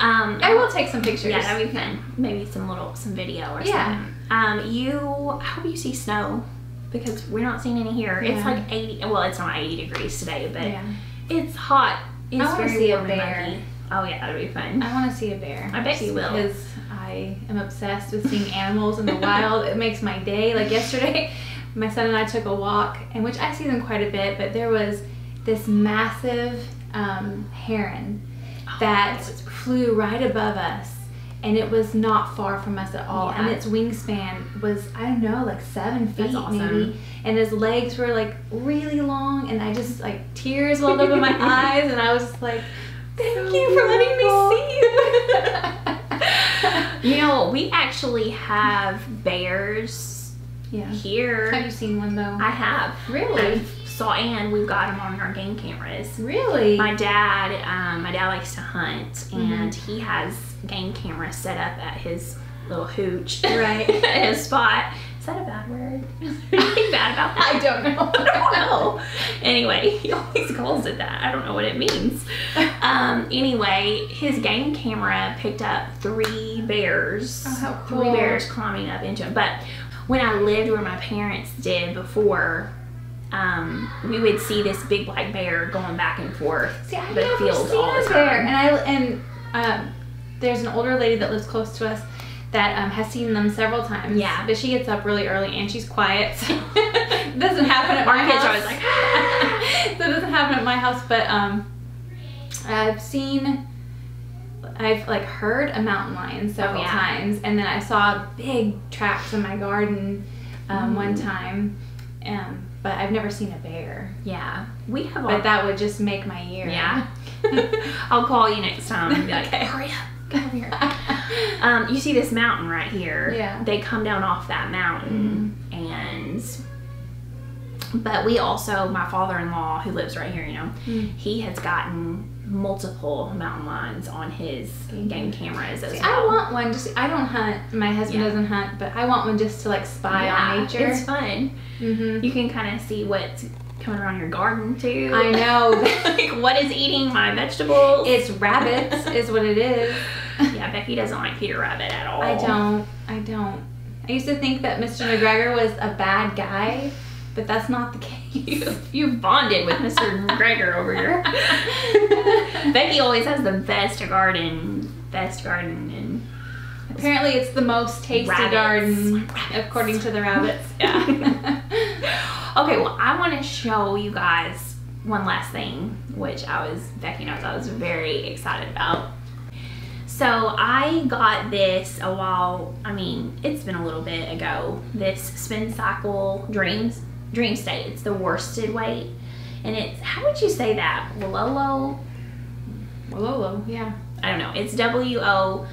[SPEAKER 1] Um,
[SPEAKER 2] I will take some pictures.
[SPEAKER 1] Yeah, that'd be fun. Maybe some little some video or
[SPEAKER 2] Yeah.
[SPEAKER 1] something. Um, you I hope you see snow because we're not seeing any here. It's like eighty. Well, it's not eighty degrees today, but
[SPEAKER 2] Yeah.
[SPEAKER 1] it's hot. It's
[SPEAKER 2] wanna see a bear.
[SPEAKER 1] Oh yeah, that'd be fun.
[SPEAKER 2] I want to see a bear.
[SPEAKER 1] I bet you will.
[SPEAKER 2] Because I am obsessed with seeing animals in the [laughs] wild. It makes my day. Like yesterday, my son and I took a walk, and which I see them quite a bit, but there was this massive um, heron that
[SPEAKER 1] Oh, that
[SPEAKER 2] flew right above us. And it was not far from us at all. And its wingspan was, I don't know, like seven feet
[SPEAKER 1] awesome.
[SPEAKER 2] maybe. And his legs were like really long. And I just like tears [laughs] welled up in my eyes. And I was like,
[SPEAKER 1] Thank
[SPEAKER 2] so
[SPEAKER 1] you for letting me see you. [laughs] you know, we actually have bears
[SPEAKER 2] yeah.
[SPEAKER 1] here.
[SPEAKER 2] Have you seen one though?
[SPEAKER 1] I have.
[SPEAKER 2] Really?
[SPEAKER 1] I saw and we've got them on our game cameras.
[SPEAKER 2] really?
[SPEAKER 1] My dad, um, my dad likes to hunt,
[SPEAKER 2] Mm-hmm.
[SPEAKER 1] and he has game cameras set up at his little hooch,
[SPEAKER 2] Right. [laughs]
[SPEAKER 1] his spot. Is that a bad word? [laughs] I bad about that?
[SPEAKER 2] I don't know. [laughs]
[SPEAKER 1] I don't know. Anyway, he always calls it that. I don't know what it means. Um, anyway, his game camera picked up three bears.
[SPEAKER 2] Oh, how cool.
[SPEAKER 1] Three bears climbing up into him. But when I lived where my parents did before, um, we would see this big black bear going back and forth
[SPEAKER 2] See, I've
[SPEAKER 1] the fields all the
[SPEAKER 2] a bear, and I and um, there's an older lady that lives close to us that um, has seen them several times.
[SPEAKER 1] Yeah.
[SPEAKER 2] but she gets up really early and she's quiet. So it [laughs] doesn't happen at
[SPEAKER 1] Our
[SPEAKER 2] my house.
[SPEAKER 1] always like, "Ah." [laughs]
[SPEAKER 2] so it doesn't happen at my house, but um, I've seen. I've like heard a mountain lion several
[SPEAKER 1] Oh, yeah.
[SPEAKER 2] times, and then I saw big tracks in my garden um, one
[SPEAKER 1] Mm.
[SPEAKER 2] time, um, but I've never seen a bear.
[SPEAKER 1] Yeah, we have all
[SPEAKER 2] But that would just make my year.
[SPEAKER 1] Yeah. [laughs] I'll call you next time and be like, [laughs]
[SPEAKER 2] Okay.
[SPEAKER 1] hurry up, come here. [laughs] Um, you see this mountain right here.
[SPEAKER 2] Yeah.
[SPEAKER 1] They come down off that mountain and but we also my father-in-law who lives right here, you know,
[SPEAKER 2] Mm.
[SPEAKER 1] he has gotten multiple mountain lions on his game cameras as
[SPEAKER 2] See,
[SPEAKER 1] well.
[SPEAKER 2] I want one. Just I don't hunt. My husband
[SPEAKER 1] Yeah.
[SPEAKER 2] doesn't hunt, but I want one just to like spy on nature.
[SPEAKER 1] It's fun.
[SPEAKER 2] hmm
[SPEAKER 1] You can kind of see what's coming around your garden too.
[SPEAKER 2] I know. [laughs]
[SPEAKER 1] like what is eating my vegetables?
[SPEAKER 2] It's rabbits, is what it is. [laughs]
[SPEAKER 1] yeah, Becky doesn't like Peter Rabbit at all.
[SPEAKER 2] I don't. I don't. I used to think that Mr. McGregor was a bad guy, but that's not the case.
[SPEAKER 1] You, [laughs] you bonded with Mr. Gregor over here. [laughs] Becky always has the best garden, best garden, and
[SPEAKER 2] Apparently, it's the most tasty
[SPEAKER 1] Rabbits.
[SPEAKER 2] garden,
[SPEAKER 1] Rabbits.
[SPEAKER 2] according to the rabbits. [laughs]
[SPEAKER 1] Yeah. okay, well, I want to show you guys one last thing, which I was Becky knows I was very excited about. So I got this a while. I mean, it's been a little bit ago. This Spin Cycle Dreams Dream State. It's the worsted weight, and it's how would you say that? Wololo.
[SPEAKER 2] Wololo, yeah.
[SPEAKER 1] I don't know. It's W O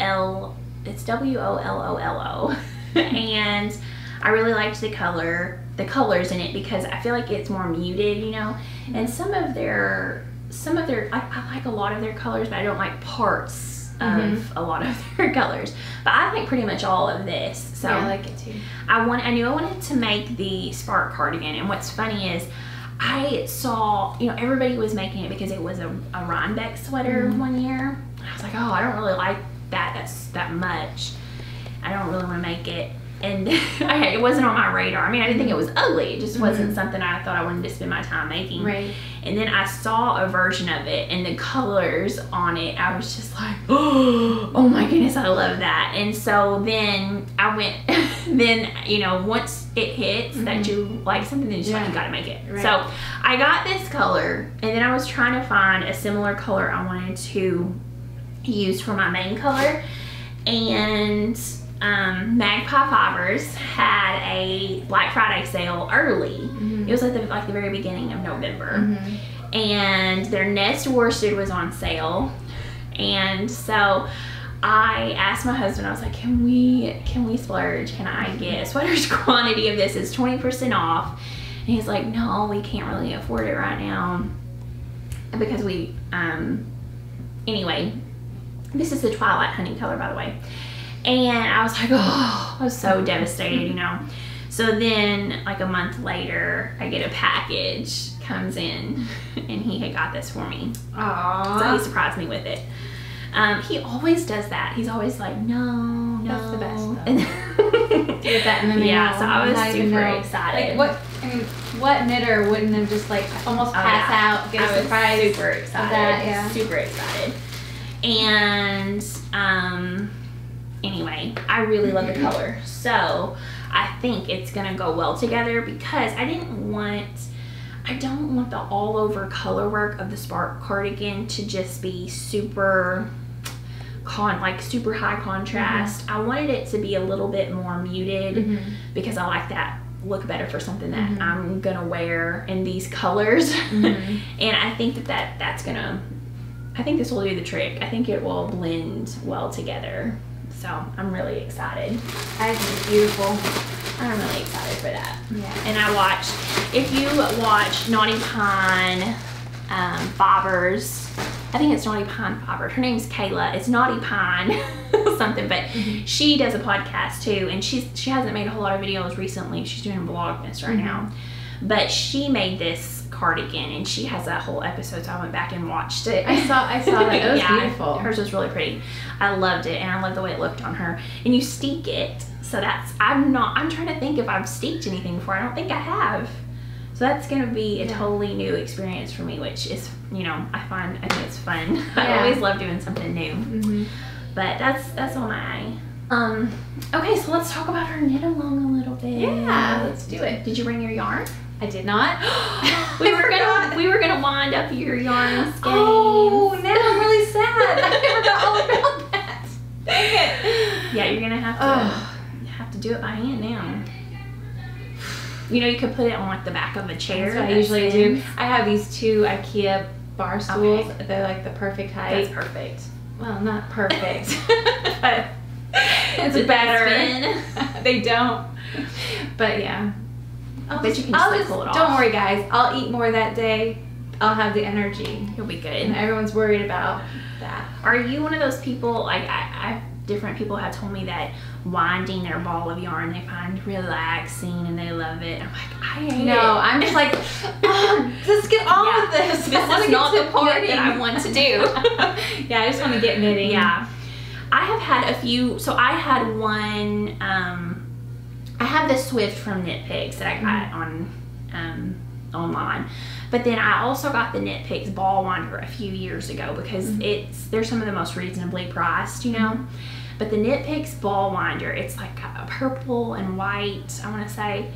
[SPEAKER 1] L. It's W O L O L O, [laughs] and I really liked the color, the colors in it because I feel like it's more muted, you know. And some of their, some of their, I, I like a lot of their colors, but I don't like parts of
[SPEAKER 2] Mhm.
[SPEAKER 1] a lot of [laughs] their colors. But I like pretty much all of this. So
[SPEAKER 2] yeah, I like it too.
[SPEAKER 1] I want I knew I wanted to make the spark cardigan and what's funny is I saw, you know, everybody was making it because it was a, a Rhinebeck sweater
[SPEAKER 2] Mhm.
[SPEAKER 1] one year. I was like, oh, I don't really like that that's that much. I don't really want to make it. And [laughs] I, it wasn't on my radar. I mean, I didn't think it was ugly. It just wasn't mm-hmm. something I thought I wanted to spend my time making.
[SPEAKER 2] Right.
[SPEAKER 1] And then I saw a version of it and the colors on it, I was just like, [gasps] oh my goodness, I love that. And so then I went, [laughs] then, you know, once it hits that mm-hmm. you like something, then it's like,
[SPEAKER 2] Yeah.
[SPEAKER 1] you gotta make it.
[SPEAKER 2] Right.
[SPEAKER 1] So I got this color and then I was trying to find a similar color I wanted to use for my main color. And um, Magpie Fibers had a Black Friday sale early.
[SPEAKER 2] Mhm.
[SPEAKER 1] It was like the, like the very beginning of November.
[SPEAKER 2] Mhm.
[SPEAKER 1] and their nest worsted was on sale. And so i asked my husband i was like can we can we splurge? Can i get a sweater's [laughs] quantity of this? Is 20% off. And he's like no we can't really afford it right now because we um anyway this is the twilight honey color by the way and i was like [laughs] oh i was so devastated you know so then, like a month later, I get a package comes in, and he had got this for me. So he surprised me with it. Um, he always does that. He's always like, no, no.
[SPEAKER 2] That's the best. [laughs] Get that in the mail.
[SPEAKER 1] Yeah, so I was
[SPEAKER 2] not
[SPEAKER 1] super excited.
[SPEAKER 2] Like what? I mean, what knitter wouldn't have just like almost
[SPEAKER 1] Oh,
[SPEAKER 2] pass
[SPEAKER 1] yeah.
[SPEAKER 2] out, get
[SPEAKER 1] I
[SPEAKER 2] a
[SPEAKER 1] was
[SPEAKER 2] surprise?
[SPEAKER 1] super excited.
[SPEAKER 2] that, yeah.
[SPEAKER 1] Super excited. And um, anyway, I really love the color. So I think it's gonna go well together because I didn't want. I don't want the all over color work of the Spark cardigan to just be super con like super high contrast. I wanted it to be a little bit more muted
[SPEAKER 2] Mhm.
[SPEAKER 1] because I like that look better for something that
[SPEAKER 2] Mhm.
[SPEAKER 1] I'm gonna wear in these colors.
[SPEAKER 2] Mhm. [laughs]
[SPEAKER 1] and I think that, that that's gonna I think this will do the trick. I think it will blend well together. So I'm really excited.
[SPEAKER 2] I think it's beautiful.
[SPEAKER 1] I'm really excited for that.
[SPEAKER 2] Yeah.
[SPEAKER 1] And I watched, if you watch Knotty Pine um, Bobbers, I think it's Knotty Pine Bobbers. Her name's Kayla. It's Knotty Pine. [laughs] something. But
[SPEAKER 2] Mm-hmm.
[SPEAKER 1] she does a podcast too, and she's she hasn't made a whole lot of videos recently. She's doing Vlogmas right
[SPEAKER 2] Mm-hmm.
[SPEAKER 1] now, but she made this cardigan, and she has that whole episode. So I went back and watched it.
[SPEAKER 2] I saw I saw that. It was [laughs]
[SPEAKER 1] Yeah,
[SPEAKER 2] beautiful.
[SPEAKER 1] Hers was really pretty. I loved it, and I love the way it looked on her. And you steek it, so that's I'm not. I'm trying to think if I've steeked anything before. I don't think I have. So that's gonna be a totally new experience for me, which is you know I find I think it's fun. [laughs] I always love doing something new.
[SPEAKER 2] Mhm.
[SPEAKER 1] But that's that's on my um. Okay, so let's talk about our knit along a little bit.
[SPEAKER 2] Yeah, let's do it.
[SPEAKER 1] Did you bring your yarn?
[SPEAKER 2] I did not. [gasps] [gasps]
[SPEAKER 1] we were
[SPEAKER 2] forgot.
[SPEAKER 1] gonna we were gonna wind up your yarn skeins.
[SPEAKER 2] Oh, now I'm really sad. I [laughs] forgot all about that. Dang it.
[SPEAKER 1] Yeah, you're gonna have to
[SPEAKER 2] Oh.
[SPEAKER 1] have to do it by hand now. You know, you could put it on like the back of a chair.
[SPEAKER 2] That's what I usually do. I have these two IKEA bar stools.
[SPEAKER 1] Okay.
[SPEAKER 2] They're like the perfect
[SPEAKER 1] That's
[SPEAKER 2] height.
[SPEAKER 1] perfect.
[SPEAKER 2] well, not perfect, [laughs] but it's better. [laughs] they don't. But yeah. I'll
[SPEAKER 1] Bet
[SPEAKER 2] just,
[SPEAKER 1] you can
[SPEAKER 2] I'll
[SPEAKER 1] just, like, pull it
[SPEAKER 2] Don't worry, guys. I'll eat more that day. I'll have the energy.
[SPEAKER 1] You'll be good.
[SPEAKER 2] And everyone's worried about that.
[SPEAKER 1] Are you one of those people like I, I different people have told me that winding their ball of yarn they find relaxing and they love it. I'm like, I hate
[SPEAKER 2] No,
[SPEAKER 1] it.
[SPEAKER 2] I'm just like, [laughs] oh, just get on
[SPEAKER 1] Yeah.
[SPEAKER 2] with this.
[SPEAKER 1] This is [laughs] not the part
[SPEAKER 2] knitting.
[SPEAKER 1] that I want to do. [laughs]
[SPEAKER 2] yeah, I just want to get knitting.
[SPEAKER 1] Yeah. I have had a few so I had one um I have the Swift from Knit Picks that I got on um online. But then I also got the Knit Picks ball winder a few years ago because it's they're some of the most reasonably priced, you know. But the Knit Picks ball winder, it's like a purple and white, I want to say.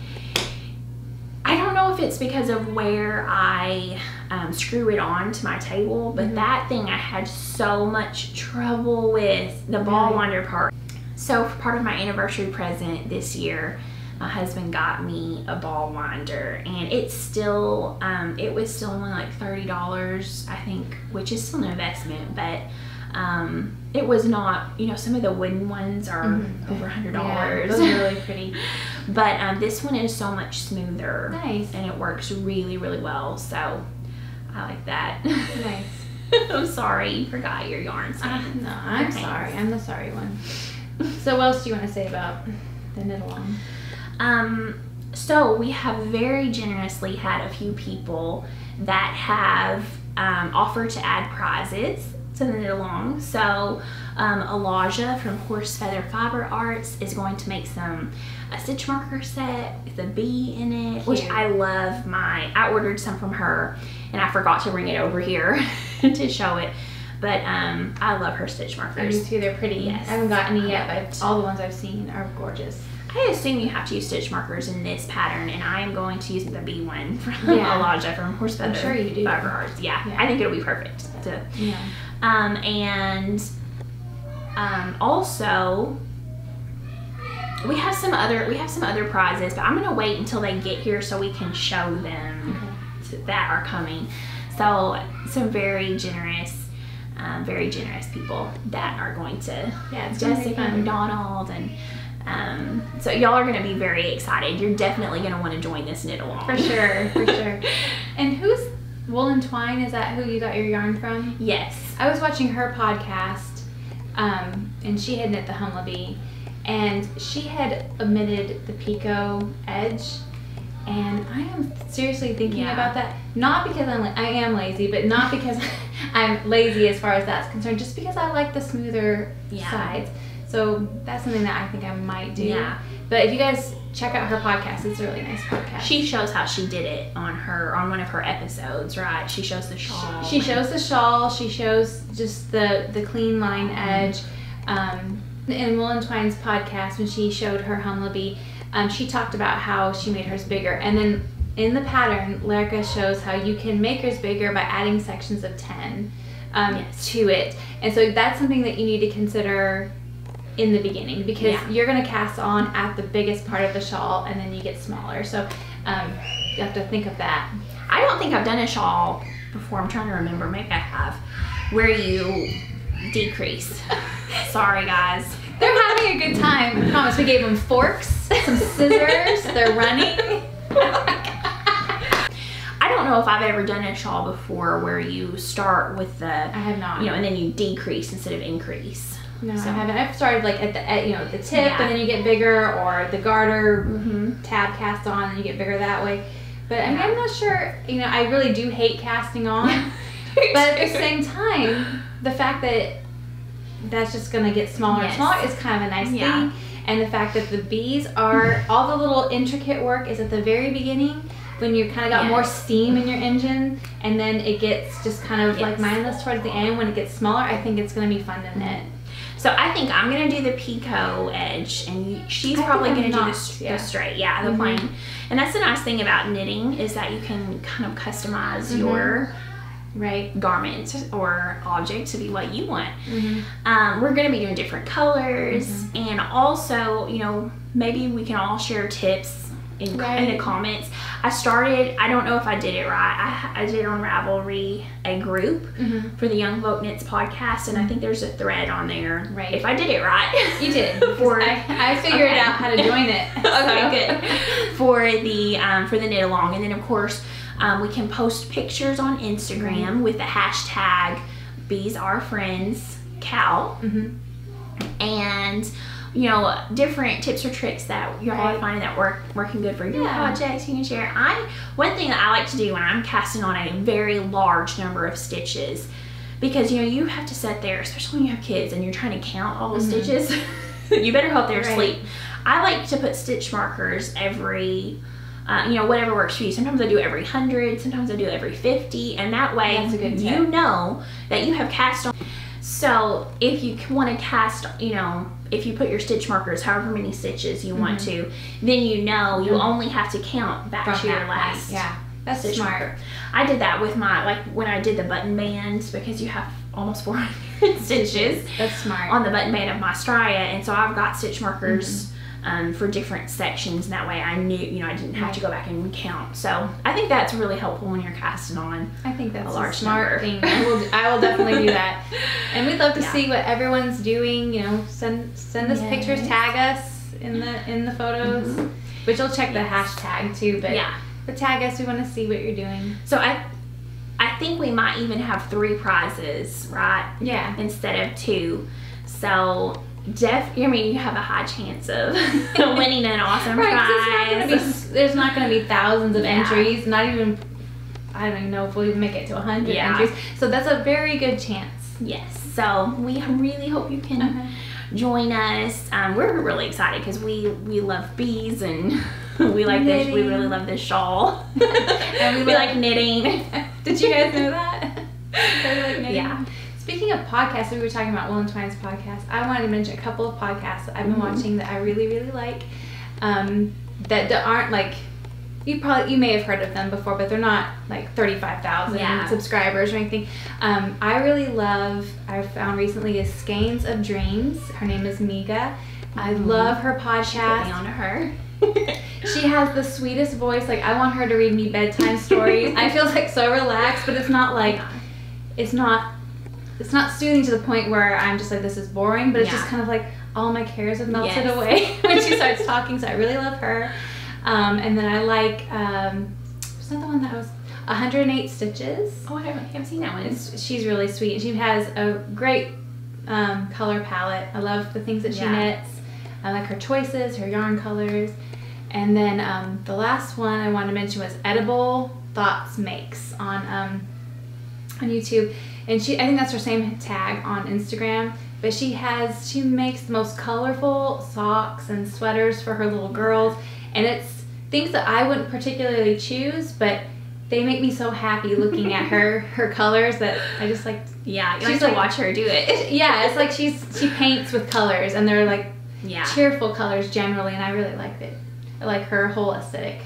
[SPEAKER 1] I don't know if it's because of where I um, screw it on to my table, but that thing I had so much trouble with the ball
[SPEAKER 2] Really?
[SPEAKER 1] winder part. So, for part of my anniversary present this year, my husband got me a ball winder, and it's still, um, it was still only like thirty dollars, I think, which is still an investment, but um, it was not. You know, some of the wooden ones are
[SPEAKER 2] Mhm.
[SPEAKER 1] over a hundred [laughs]
[SPEAKER 2] Yeah,
[SPEAKER 1] dollars.
[SPEAKER 2] those are really pretty. [laughs]
[SPEAKER 1] But um, this one is so much smoother.
[SPEAKER 2] Nice.
[SPEAKER 1] And it works really, really well. So I like that.
[SPEAKER 2] Nice. [laughs]
[SPEAKER 1] I'm sorry, forgot your yarn.
[SPEAKER 2] Uh, no, I'm
[SPEAKER 1] Okay.
[SPEAKER 2] sorry. I'm the sorry one. So, what else do you want to say about the knit along?
[SPEAKER 1] Um, so we have very generously had a few people that have um, offered to add prizes to the knit along. So um, Elijah from Horse Feather Fiber Arts is going to make some a stitch marker set with a bee in it, which I love. My I ordered some from her, and I forgot to bring it over here [laughs] to show it. But um, I love her stitch markers.
[SPEAKER 2] I do too. They're pretty.
[SPEAKER 1] Yes.
[SPEAKER 2] I haven't got any yet, but all the ones I've seen are gorgeous.
[SPEAKER 1] I assume you have to use stitch markers in this pattern, and I am going to use the B one from
[SPEAKER 2] Yeah. [laughs]
[SPEAKER 1] Elijah from Horse Feather
[SPEAKER 2] sure you do.
[SPEAKER 1] Fiber Arts. Yeah,
[SPEAKER 2] Yeah.
[SPEAKER 1] I think it'll be perfect. To,
[SPEAKER 2] Yeah.
[SPEAKER 1] um, and um, also we have some other we have some other prizes, but I'm gonna wait until they get here so we can show them that are coming. So some very generous, um, very generous people that are going to
[SPEAKER 2] Yeah, it's
[SPEAKER 1] Jessica
[SPEAKER 2] fun.
[SPEAKER 1] McDonald and um, so y'all are gonna be very excited. You're definitely gonna want to join this knit along
[SPEAKER 2] For sure, for [laughs] sure. And who's Woolen Twine? Is that who you got your yarn from?
[SPEAKER 1] Yes.
[SPEAKER 2] I was watching her podcast, um, and she had knit the Humlebi, and she had omitted the picot edge. And I am seriously thinking
[SPEAKER 1] Yeah.
[SPEAKER 2] about that. Not because I'm la- I am lazy, but not [laughs] because I'm lazy as far as that's concerned. Just because I like the smoother
[SPEAKER 1] Yeah.
[SPEAKER 2] sides. So that's something that I think I might do.
[SPEAKER 1] Yeah.
[SPEAKER 2] But if you guys check out her podcast, it's a really nice podcast.
[SPEAKER 1] She shows how she did it on her on one of her episodes, right? She shows the shawl.
[SPEAKER 2] She shows the shawl. She shows just the the clean line edge. Um, in Woolen Twine's podcast, when she showed her Humlebi, um, she talked about how she made hers bigger, and then in the pattern, Lyrica shows how you can make yours bigger by adding sections of ten um,
[SPEAKER 1] Yes.
[SPEAKER 2] to it, and so that's something that you need to consider in the beginning because
[SPEAKER 1] Yeah.
[SPEAKER 2] you're going to cast on at the biggest part of the shawl, and then you get smaller. So um, you have to think of that.
[SPEAKER 1] I don't think I've done a shawl before. I'm trying to remember. Maybe I have. Where you decrease. [laughs] Sorry, guys.
[SPEAKER 2] Having a good time. I promise. We gave them forks, some scissors. [laughs] They're running. [laughs]
[SPEAKER 1] I don't know if I've ever done a shawl before where you start with the,
[SPEAKER 2] I have not.
[SPEAKER 1] you know, and then you decrease instead of increase.
[SPEAKER 2] No,
[SPEAKER 1] So-
[SPEAKER 2] I haven't. I've started like at the at, you know the tip,
[SPEAKER 1] Yeah.
[SPEAKER 2] and then you get bigger, or the garter
[SPEAKER 1] Mm-hmm.
[SPEAKER 2] tab cast on, and you get bigger that way. But I mean, I'm not sure. You know, I really do hate casting on, [laughs] but at the same time, the fact that that's just gonna get smaller
[SPEAKER 1] Yes.
[SPEAKER 2] and smaller is kind of a nice
[SPEAKER 1] Yeah.
[SPEAKER 2] thing. And the fact that the bees are [laughs] all the little intricate work is at the very beginning when you kind of got more steam in your engine, and then it gets just kind of like mindless towards the end. When it gets smaller, I think it's gonna be fun to knit.
[SPEAKER 1] So I think I'm gonna do the picot edge, and she's
[SPEAKER 2] I
[SPEAKER 1] probably gonna do the,
[SPEAKER 2] yeah.
[SPEAKER 1] the straight, yeah, the
[SPEAKER 2] Mhm.
[SPEAKER 1] plain. And that's the nice thing about knitting is that you can kind of customize
[SPEAKER 2] Mhm.
[SPEAKER 1] your
[SPEAKER 2] Right.
[SPEAKER 1] garment or object to be what you want.
[SPEAKER 2] Mm-hmm.
[SPEAKER 1] Um, we're gonna be doing different colors, and also, you know, maybe we can all share tips in, in the comments. I started. I don't know if I did it right. I, I did on Ravelry a group
[SPEAKER 2] Mm-hmm.
[SPEAKER 1] for the Youngfolk Knits podcast, and I think there's a thread on there.
[SPEAKER 2] Right.
[SPEAKER 1] If I did it right,
[SPEAKER 2] You did. [laughs]
[SPEAKER 1] For-
[SPEAKER 2] I, I figured
[SPEAKER 1] Okay.
[SPEAKER 2] out how to join it. [laughs]
[SPEAKER 1] okay,
[SPEAKER 2] So-
[SPEAKER 1] good. For the um, for the knit along, and then of course um, we can post pictures on Instagram with the hashtag Bees Are Friends KAL,
[SPEAKER 2] Mhm.
[SPEAKER 1] and you know different tips or tricks that are
[SPEAKER 2] Right.
[SPEAKER 1] finding that work working good for your
[SPEAKER 2] Yeah.
[SPEAKER 1] projects. You can share. I one thing that I like to do when I'm casting on a very large number of stitches. Because you know you have to sit there, especially when you have kids and you're trying to count all the
[SPEAKER 2] Mhm.
[SPEAKER 1] stitches. [laughs] you better hope they're
[SPEAKER 2] Right.
[SPEAKER 1] asleep. I like to put stitch markers every, uh, you know, whatever works for you. Sometimes I do every hundred, sometimes I do every fifty, and that way
[SPEAKER 2] That's a good
[SPEAKER 1] you know that you have cast on. So if you want to cast, you know, if you put your stitch markers, however many stitches you want to, then you know you
[SPEAKER 2] Mhm.
[SPEAKER 1] only have to count back
[SPEAKER 2] From
[SPEAKER 1] to your
[SPEAKER 2] that point,
[SPEAKER 1] last.
[SPEAKER 2] Yeah. That's
[SPEAKER 1] stitch
[SPEAKER 2] smart.
[SPEAKER 1] marker. I did that with my like when I did the button bands because you have almost 400 [laughs] stitches
[SPEAKER 2] That's smart.
[SPEAKER 1] on the button band of my Stria, and so I've got stitch markers
[SPEAKER 2] Mm-hmm.
[SPEAKER 1] Um, for different sections. And that way, I knew you know I didn't have to go back and count. So I think that's really helpful when you're casting on.
[SPEAKER 2] I think that's
[SPEAKER 1] a
[SPEAKER 2] a,
[SPEAKER 1] large
[SPEAKER 2] smart
[SPEAKER 1] number.
[SPEAKER 2] thing. I will, I will definitely do that. [laughs] And we'd love to
[SPEAKER 1] Yeah.
[SPEAKER 2] see what everyone's doing. You know, send send us pictures, tag us in the in the photos.
[SPEAKER 1] Mhm.
[SPEAKER 2] Which I'll check the hashtag too. But
[SPEAKER 1] yeah.
[SPEAKER 2] but tag us. We want to see what you're doing.
[SPEAKER 1] So I, I think we might even have three prizes, right?
[SPEAKER 2] Yeah.
[SPEAKER 1] Instead of two. So. Def, I mean, you have a high chance of [laughs] winning an awesome
[SPEAKER 2] Right,
[SPEAKER 1] prize.
[SPEAKER 2] not be, there's not going to be thousands of
[SPEAKER 1] Yeah.
[SPEAKER 2] entries, not even, I don't even know if we'll even make it to 100
[SPEAKER 1] Yeah.
[SPEAKER 2] entries. So that's a very good chance.
[SPEAKER 1] Yes. So we really hope you can join us. Um, we're really excited because we we love bees and [laughs] we like this. We really love this shawl. [laughs]
[SPEAKER 2] And we
[SPEAKER 1] we like knitting.
[SPEAKER 2] Did you guys know that? Like knitting.
[SPEAKER 1] Yeah.
[SPEAKER 2] Speaking of podcasts, we were talking about Woolen Twine's podcast. I wanted to mention a couple of podcasts that I've been
[SPEAKER 1] Mhm.
[SPEAKER 2] watching that I really, really like. Um, that, that aren't like you probably you may have heard of them before, but they're not like thirty five thousand
[SPEAKER 1] Yeah.
[SPEAKER 2] subscribers or anything. Um, I really love. I found recently is Skeins of Dreams. Her name is Miga. I
[SPEAKER 1] Mhm.
[SPEAKER 2] love her
[SPEAKER 1] Put me
[SPEAKER 2] podcast.
[SPEAKER 1] on her. [laughs] [laughs]
[SPEAKER 2] She has the sweetest voice. Like I want her to read me bedtime stories. I feel like so relaxed, but it's not like it's not it's not soothing to the point where I'm just like this is boring, but it's just kind of like all my cares have melted
[SPEAKER 1] Yes.
[SPEAKER 2] away [laughs] when she starts [laughs] talking. So I really love her. Um, and then I like um, was that the one that was 108 stitches?
[SPEAKER 1] Oh, I haven't, haven't seen that one.
[SPEAKER 2] It's, she's really sweet. She has a great um, color palette. I love the things that she
[SPEAKER 1] Yeah.
[SPEAKER 2] knits. I like her choices, her yarn colors. And then um, the last one I wanted to mention was Edible Thoughts Makes on um, on YouTube. And she, I think that's her same tag on Instagram. But she has, she makes the most colorful socks and sweaters for her little girls. And it's things that I wouldn't particularly choose, but they make me so happy looking at her [laughs] her colors that I just like.
[SPEAKER 1] yeah, you
[SPEAKER 2] She's
[SPEAKER 1] like to watch her do it.
[SPEAKER 2] It, [laughs] yeah, it's like she's she paints with colors, and they're like
[SPEAKER 1] yeah.
[SPEAKER 2] cheerful colors generally, and I really like it. I like her whole aesthetic.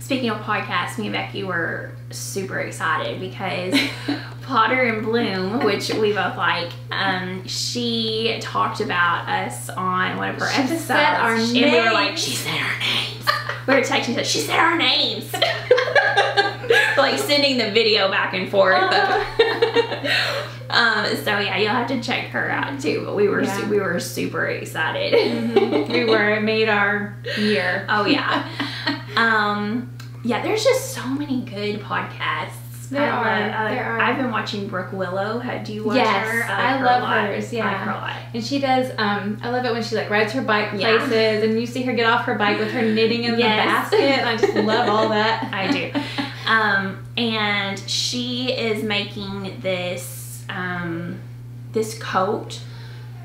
[SPEAKER 1] Speaking of podcasts, me and Becky were super excited because [laughs] Potter and Bloom, which we both like, um, she talked about us on one of her
[SPEAKER 2] She
[SPEAKER 1] episodes.
[SPEAKER 2] said our
[SPEAKER 1] and we were like, she said our names. we were texting, she said our names. [laughs] like sending the video back and forth. [laughs] um, so yeah, you'll have to check her out too. But we were
[SPEAKER 2] Yeah.
[SPEAKER 1] we were super excited.
[SPEAKER 2] Mhm. we were it made our year.
[SPEAKER 1] Oh yeah. [laughs] um, yeah, there's just so many good podcasts
[SPEAKER 2] There
[SPEAKER 1] I
[SPEAKER 2] are,
[SPEAKER 1] love- I like-
[SPEAKER 2] there are.
[SPEAKER 1] I've been watching Brooke Willow. Do you watch
[SPEAKER 2] Yes,
[SPEAKER 1] her?
[SPEAKER 2] I
[SPEAKER 1] like her
[SPEAKER 2] love
[SPEAKER 1] a lot.
[SPEAKER 2] hers,
[SPEAKER 1] I like
[SPEAKER 2] yeah.
[SPEAKER 1] her a lot.
[SPEAKER 2] And she does. Um, I love it when she like rides her bike
[SPEAKER 1] Yeah.
[SPEAKER 2] places, and you see her get off her bike with her knitting in
[SPEAKER 1] Yes.
[SPEAKER 2] the basket. And I just love all that. [laughs]
[SPEAKER 1] I do. Um, and she is making this um, this coat,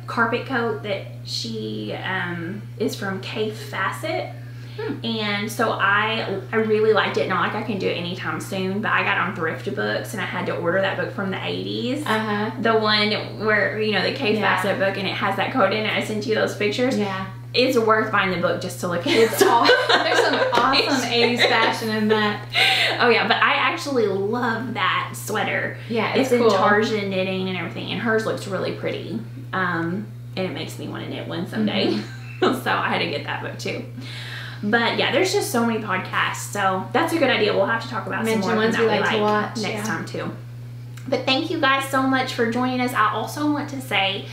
[SPEAKER 1] carpet coat that she um, is from Kaffe Fassett.
[SPEAKER 2] Hmm.
[SPEAKER 1] And so I I really liked it. Not like I can do it anytime soon, but I got on Thrift Books and I had to order that book from the 80s.
[SPEAKER 2] Uh huh.
[SPEAKER 1] the one where you know the K
[SPEAKER 2] Yeah.
[SPEAKER 1] Facet book and it has that code in it. I sent you those pictures.
[SPEAKER 2] Yeah.
[SPEAKER 1] It's worth buying the book just to look at it.
[SPEAKER 2] It's
[SPEAKER 1] it.
[SPEAKER 2] all, there's some [laughs] awesome 80s fashion in that.
[SPEAKER 1] Oh yeah, but I actually love that sweater.
[SPEAKER 2] Yeah,
[SPEAKER 1] It's,
[SPEAKER 2] it's,
[SPEAKER 1] in
[SPEAKER 2] cool.
[SPEAKER 1] Tarzan knitting and everything, and hers looks really pretty. Um, and it makes me want to knit one someday.
[SPEAKER 2] Mm-hmm. [laughs]
[SPEAKER 1] so I had to get that book too. But yeah, there's just so many podcasts, so that's a good idea. We'll have to talk about
[SPEAKER 2] Mention
[SPEAKER 1] some more
[SPEAKER 2] ones
[SPEAKER 1] that
[SPEAKER 2] we like to watch,
[SPEAKER 1] next
[SPEAKER 2] yeah.
[SPEAKER 1] time too. But thank you guys so much for joining us. I also want to say,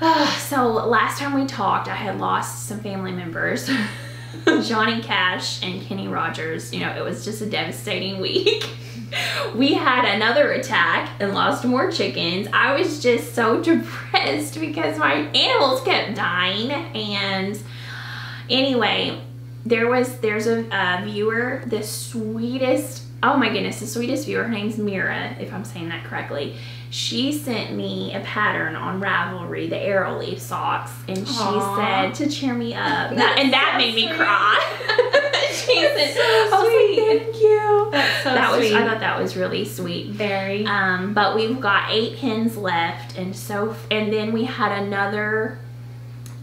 [SPEAKER 1] [sighs] so last time we talked, I had lost some family members. [laughs] Johnny Cash and Kenny Rogers, you know, it was just a devastating [laughs] week. we had another attack and lost more chickens. I was just so [laughs] depressed because my animals kept dying. And anyway, there was there's a, a viewer, the sweetest, oh my goodness, the sweetest viewer. Her name's Mira, if I'm saying that correctly. She sent me a pattern on Ravelry, the arrow leaf socks, and she
[SPEAKER 2] Aw.
[SPEAKER 1] said to cheer me up,
[SPEAKER 2] That's
[SPEAKER 1] and that
[SPEAKER 2] so
[SPEAKER 1] made me cry. [laughs] she said,
[SPEAKER 2] so
[SPEAKER 1] I was like,
[SPEAKER 2] sweet.
[SPEAKER 1] "Thank you."
[SPEAKER 2] That's so
[SPEAKER 1] that was. I thought that was really sweet.
[SPEAKER 2] Very.
[SPEAKER 1] Um, but we've got eight pins left, and so and then we had another.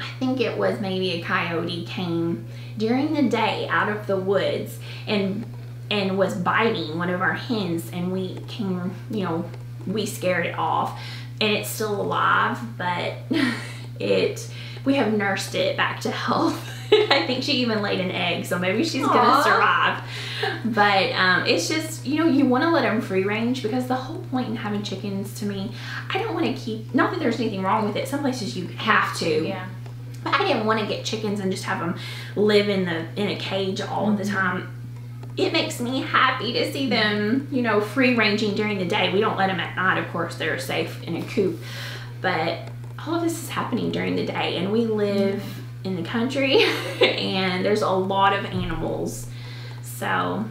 [SPEAKER 1] I think it was maybe a coyote came during the day out of the woods and and was biting one of our hens, and we came, you know, we scared it off, and it's still alive, but [laughs] it we have nursed it back to health. [laughs] I think she even laid an egg, so maybe she's gonna survive. But um, it's just, you know, you want to let them free range because the whole point in having chickens to me, I don't want to keep, not that there's anything wrong with it. Some places you have to.
[SPEAKER 2] yeah.
[SPEAKER 1] But I didn't want to get chickens and just have them live in the in a cage all the mm-hmm. time. It makes me happy to see them, you know, free ranging during the day. We don't let them at night, of course. They're safe in a coop. But all of this is happening during the day, and we live mm-hmm. in the country, [laughs] and there's a lot of animals. So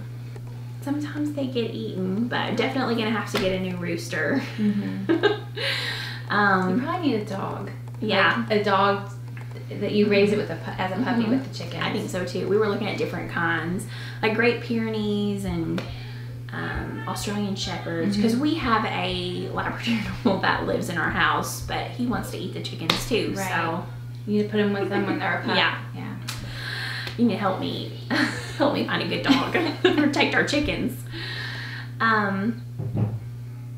[SPEAKER 1] sometimes they get eaten, but I'm definitely gonna have to get a new rooster. Mm-hmm. [laughs]
[SPEAKER 2] Um, you
[SPEAKER 1] um,
[SPEAKER 2] probably need a dog.
[SPEAKER 1] yeah.
[SPEAKER 2] Like, a dog that you raise it with a as a puppy
[SPEAKER 1] Mhm.
[SPEAKER 2] with the chicken.
[SPEAKER 1] I think so too. We were looking at different kinds, like Great Pyrenees and um, Australian Shepherds, because we have a Labrador [laughs] that lives in our house, but he wants to eat the chickens too.
[SPEAKER 2] Right.
[SPEAKER 1] So
[SPEAKER 2] You need to put him with them when they're a pup.
[SPEAKER 1] Yeah.
[SPEAKER 2] Yeah.
[SPEAKER 1] you need to help me, [laughs] help me find a good dog, [laughs] protect our chickens. Um.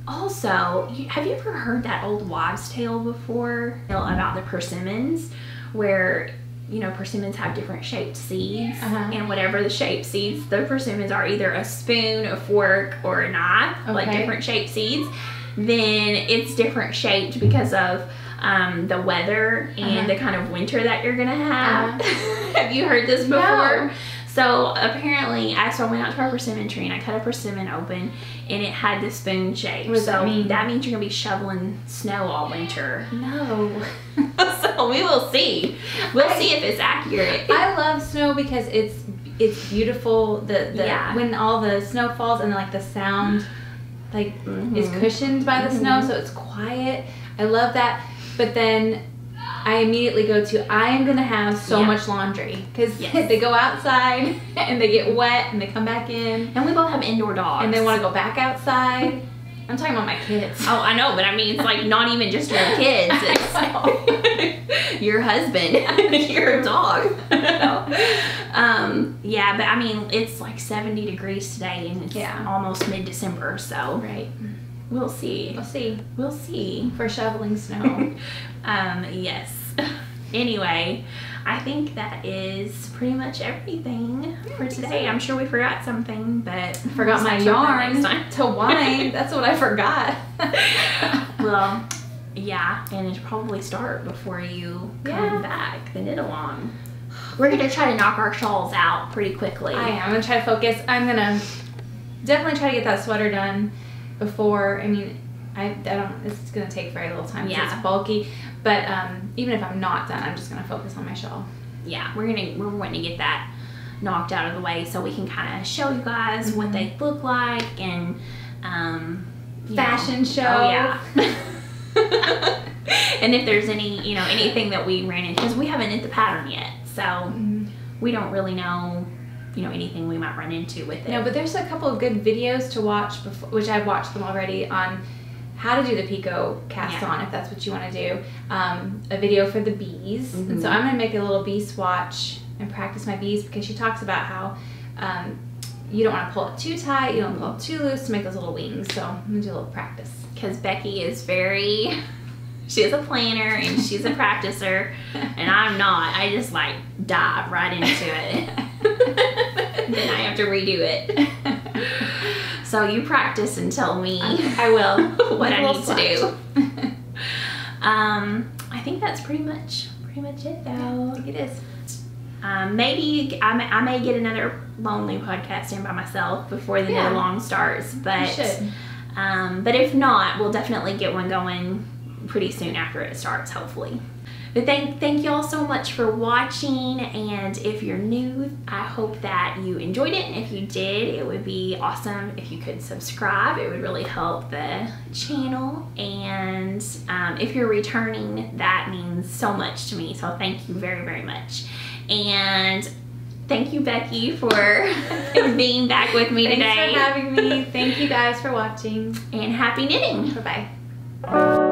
[SPEAKER 1] Also, have you ever heard that old wives' tale before about the persimmons, where you know persimmons have different shaped seeds,
[SPEAKER 2] Uh-huh.
[SPEAKER 1] and whatever the shaped seeds, the persimmons are either a spoon, a fork, or a knife, like different shaped seeds. Then it's different shaped because of um, the weather and
[SPEAKER 2] Uh-huh.
[SPEAKER 1] the kind of winter that you're gonna have. [laughs] have you heard this
[SPEAKER 2] No.
[SPEAKER 1] So apparently, I so I went out to our persimmon tree and I cut a persimmon open, and it had the spoon shape.
[SPEAKER 2] What
[SPEAKER 1] so
[SPEAKER 2] that mean?
[SPEAKER 1] means you're gonna be shoveling snow all winter.
[SPEAKER 2] No. [laughs]
[SPEAKER 1] so we will see. We'll see if it's accurate.
[SPEAKER 2] I love snow because it's it's beautiful. The the
[SPEAKER 1] Yeah.
[SPEAKER 2] when all the snow falls and like the sound like is
[SPEAKER 1] Mhm.
[SPEAKER 2] cushioned by the snow,
[SPEAKER 1] Mhm.
[SPEAKER 2] so it's quiet. I love that. But then I immediately go to I am gonna have so
[SPEAKER 1] Yeah.
[SPEAKER 2] much laundry because
[SPEAKER 1] Yes. [laughs]
[SPEAKER 2] they go outside [laughs] and they get wet and they come back in
[SPEAKER 1] and we both have indoor dogs.
[SPEAKER 2] and they want to go back outside. I'm talking about my kids.
[SPEAKER 1] Oh, I know, but I mean, it's like not even just your [laughs] kids. It's your husband, your dog. um, yeah, but I mean, it's like 70 degrees today, and it's
[SPEAKER 2] Yeah.
[SPEAKER 1] almost mid-December, so
[SPEAKER 2] Right.
[SPEAKER 1] We'll see.
[SPEAKER 2] We'll see
[SPEAKER 1] We'll see.
[SPEAKER 2] for shoveling snow. [laughs]
[SPEAKER 1] um, yes. [laughs] Anyway, I think that is pretty much everything for today. I'm sure we forgot something, but
[SPEAKER 2] forgot my
[SPEAKER 1] touch on that
[SPEAKER 2] yarn [laughs] to wind. That's what I forgot.
[SPEAKER 1] Well, yeah, and probably start before you come
[SPEAKER 2] Yeah.
[SPEAKER 1] back, the knit along. We're gonna try to knock our shawls out pretty quickly.
[SPEAKER 2] I am. I'm gonna try to focus. I'm gonna definitely try to get that sweater done before. I mean, I, I don't. It's gonna take very little time because
[SPEAKER 1] Yeah.
[SPEAKER 2] it's bulky. But um, even if I'm not done, I'm just gonna focus on my shawl.
[SPEAKER 1] yeah, we're gonna we're wanting to get that knocked out of the way so we can kind of show you guys what they look like and um, you know.
[SPEAKER 2] Fashion show.
[SPEAKER 1] Oh yeah. [laughs] and if there's any, you know, anything that we ran into, because we haven't hit the pattern yet, so
[SPEAKER 2] Mhm.
[SPEAKER 1] we don't really know, you know, anything we might run into with it.
[SPEAKER 2] No, but there's a couple of good videos to watch before, which I've watched them already on how to do the picot cast
[SPEAKER 1] Yeah.
[SPEAKER 2] on if that's what you want to do. Um, a video for the bees, and so
[SPEAKER 1] Mhm.
[SPEAKER 2] I'm gonna make a little bee swatch and practice my bees because she talks about how um, you don't want to pull it too tight, you don't pull it too loose to make those little wings. So I'm gonna do a little practice.
[SPEAKER 1] because Becky is very, [laughs] she is a planner and she's a practicer, and I'm not. I just like dive right into it. [laughs] then I have to redo it. So you practice and tell me
[SPEAKER 2] I will. [laughs]
[SPEAKER 1] what I need to do. [laughs] Um, I think that's pretty much pretty much it though.
[SPEAKER 2] it is.
[SPEAKER 1] Um, maybe I may, I may get another lonely podcast in by myself before the
[SPEAKER 2] Yeah.
[SPEAKER 1] long starts, but um, but if not, we'll definitely get one going pretty soon after it starts, hopefully. But thank thank you all so much for watching, and if you're new, I hope that you enjoyed it. And if you did, it would be awesome if you could subscribe. It would really help the channel. And um, if you're returning, that means so much to me. So thank you very very much. And thank you, Becky, for [laughs] being back with me
[SPEAKER 2] Thanks
[SPEAKER 1] today.
[SPEAKER 2] for having me. Thank you guys for watching.
[SPEAKER 1] and happy knitting.
[SPEAKER 2] Bye bye.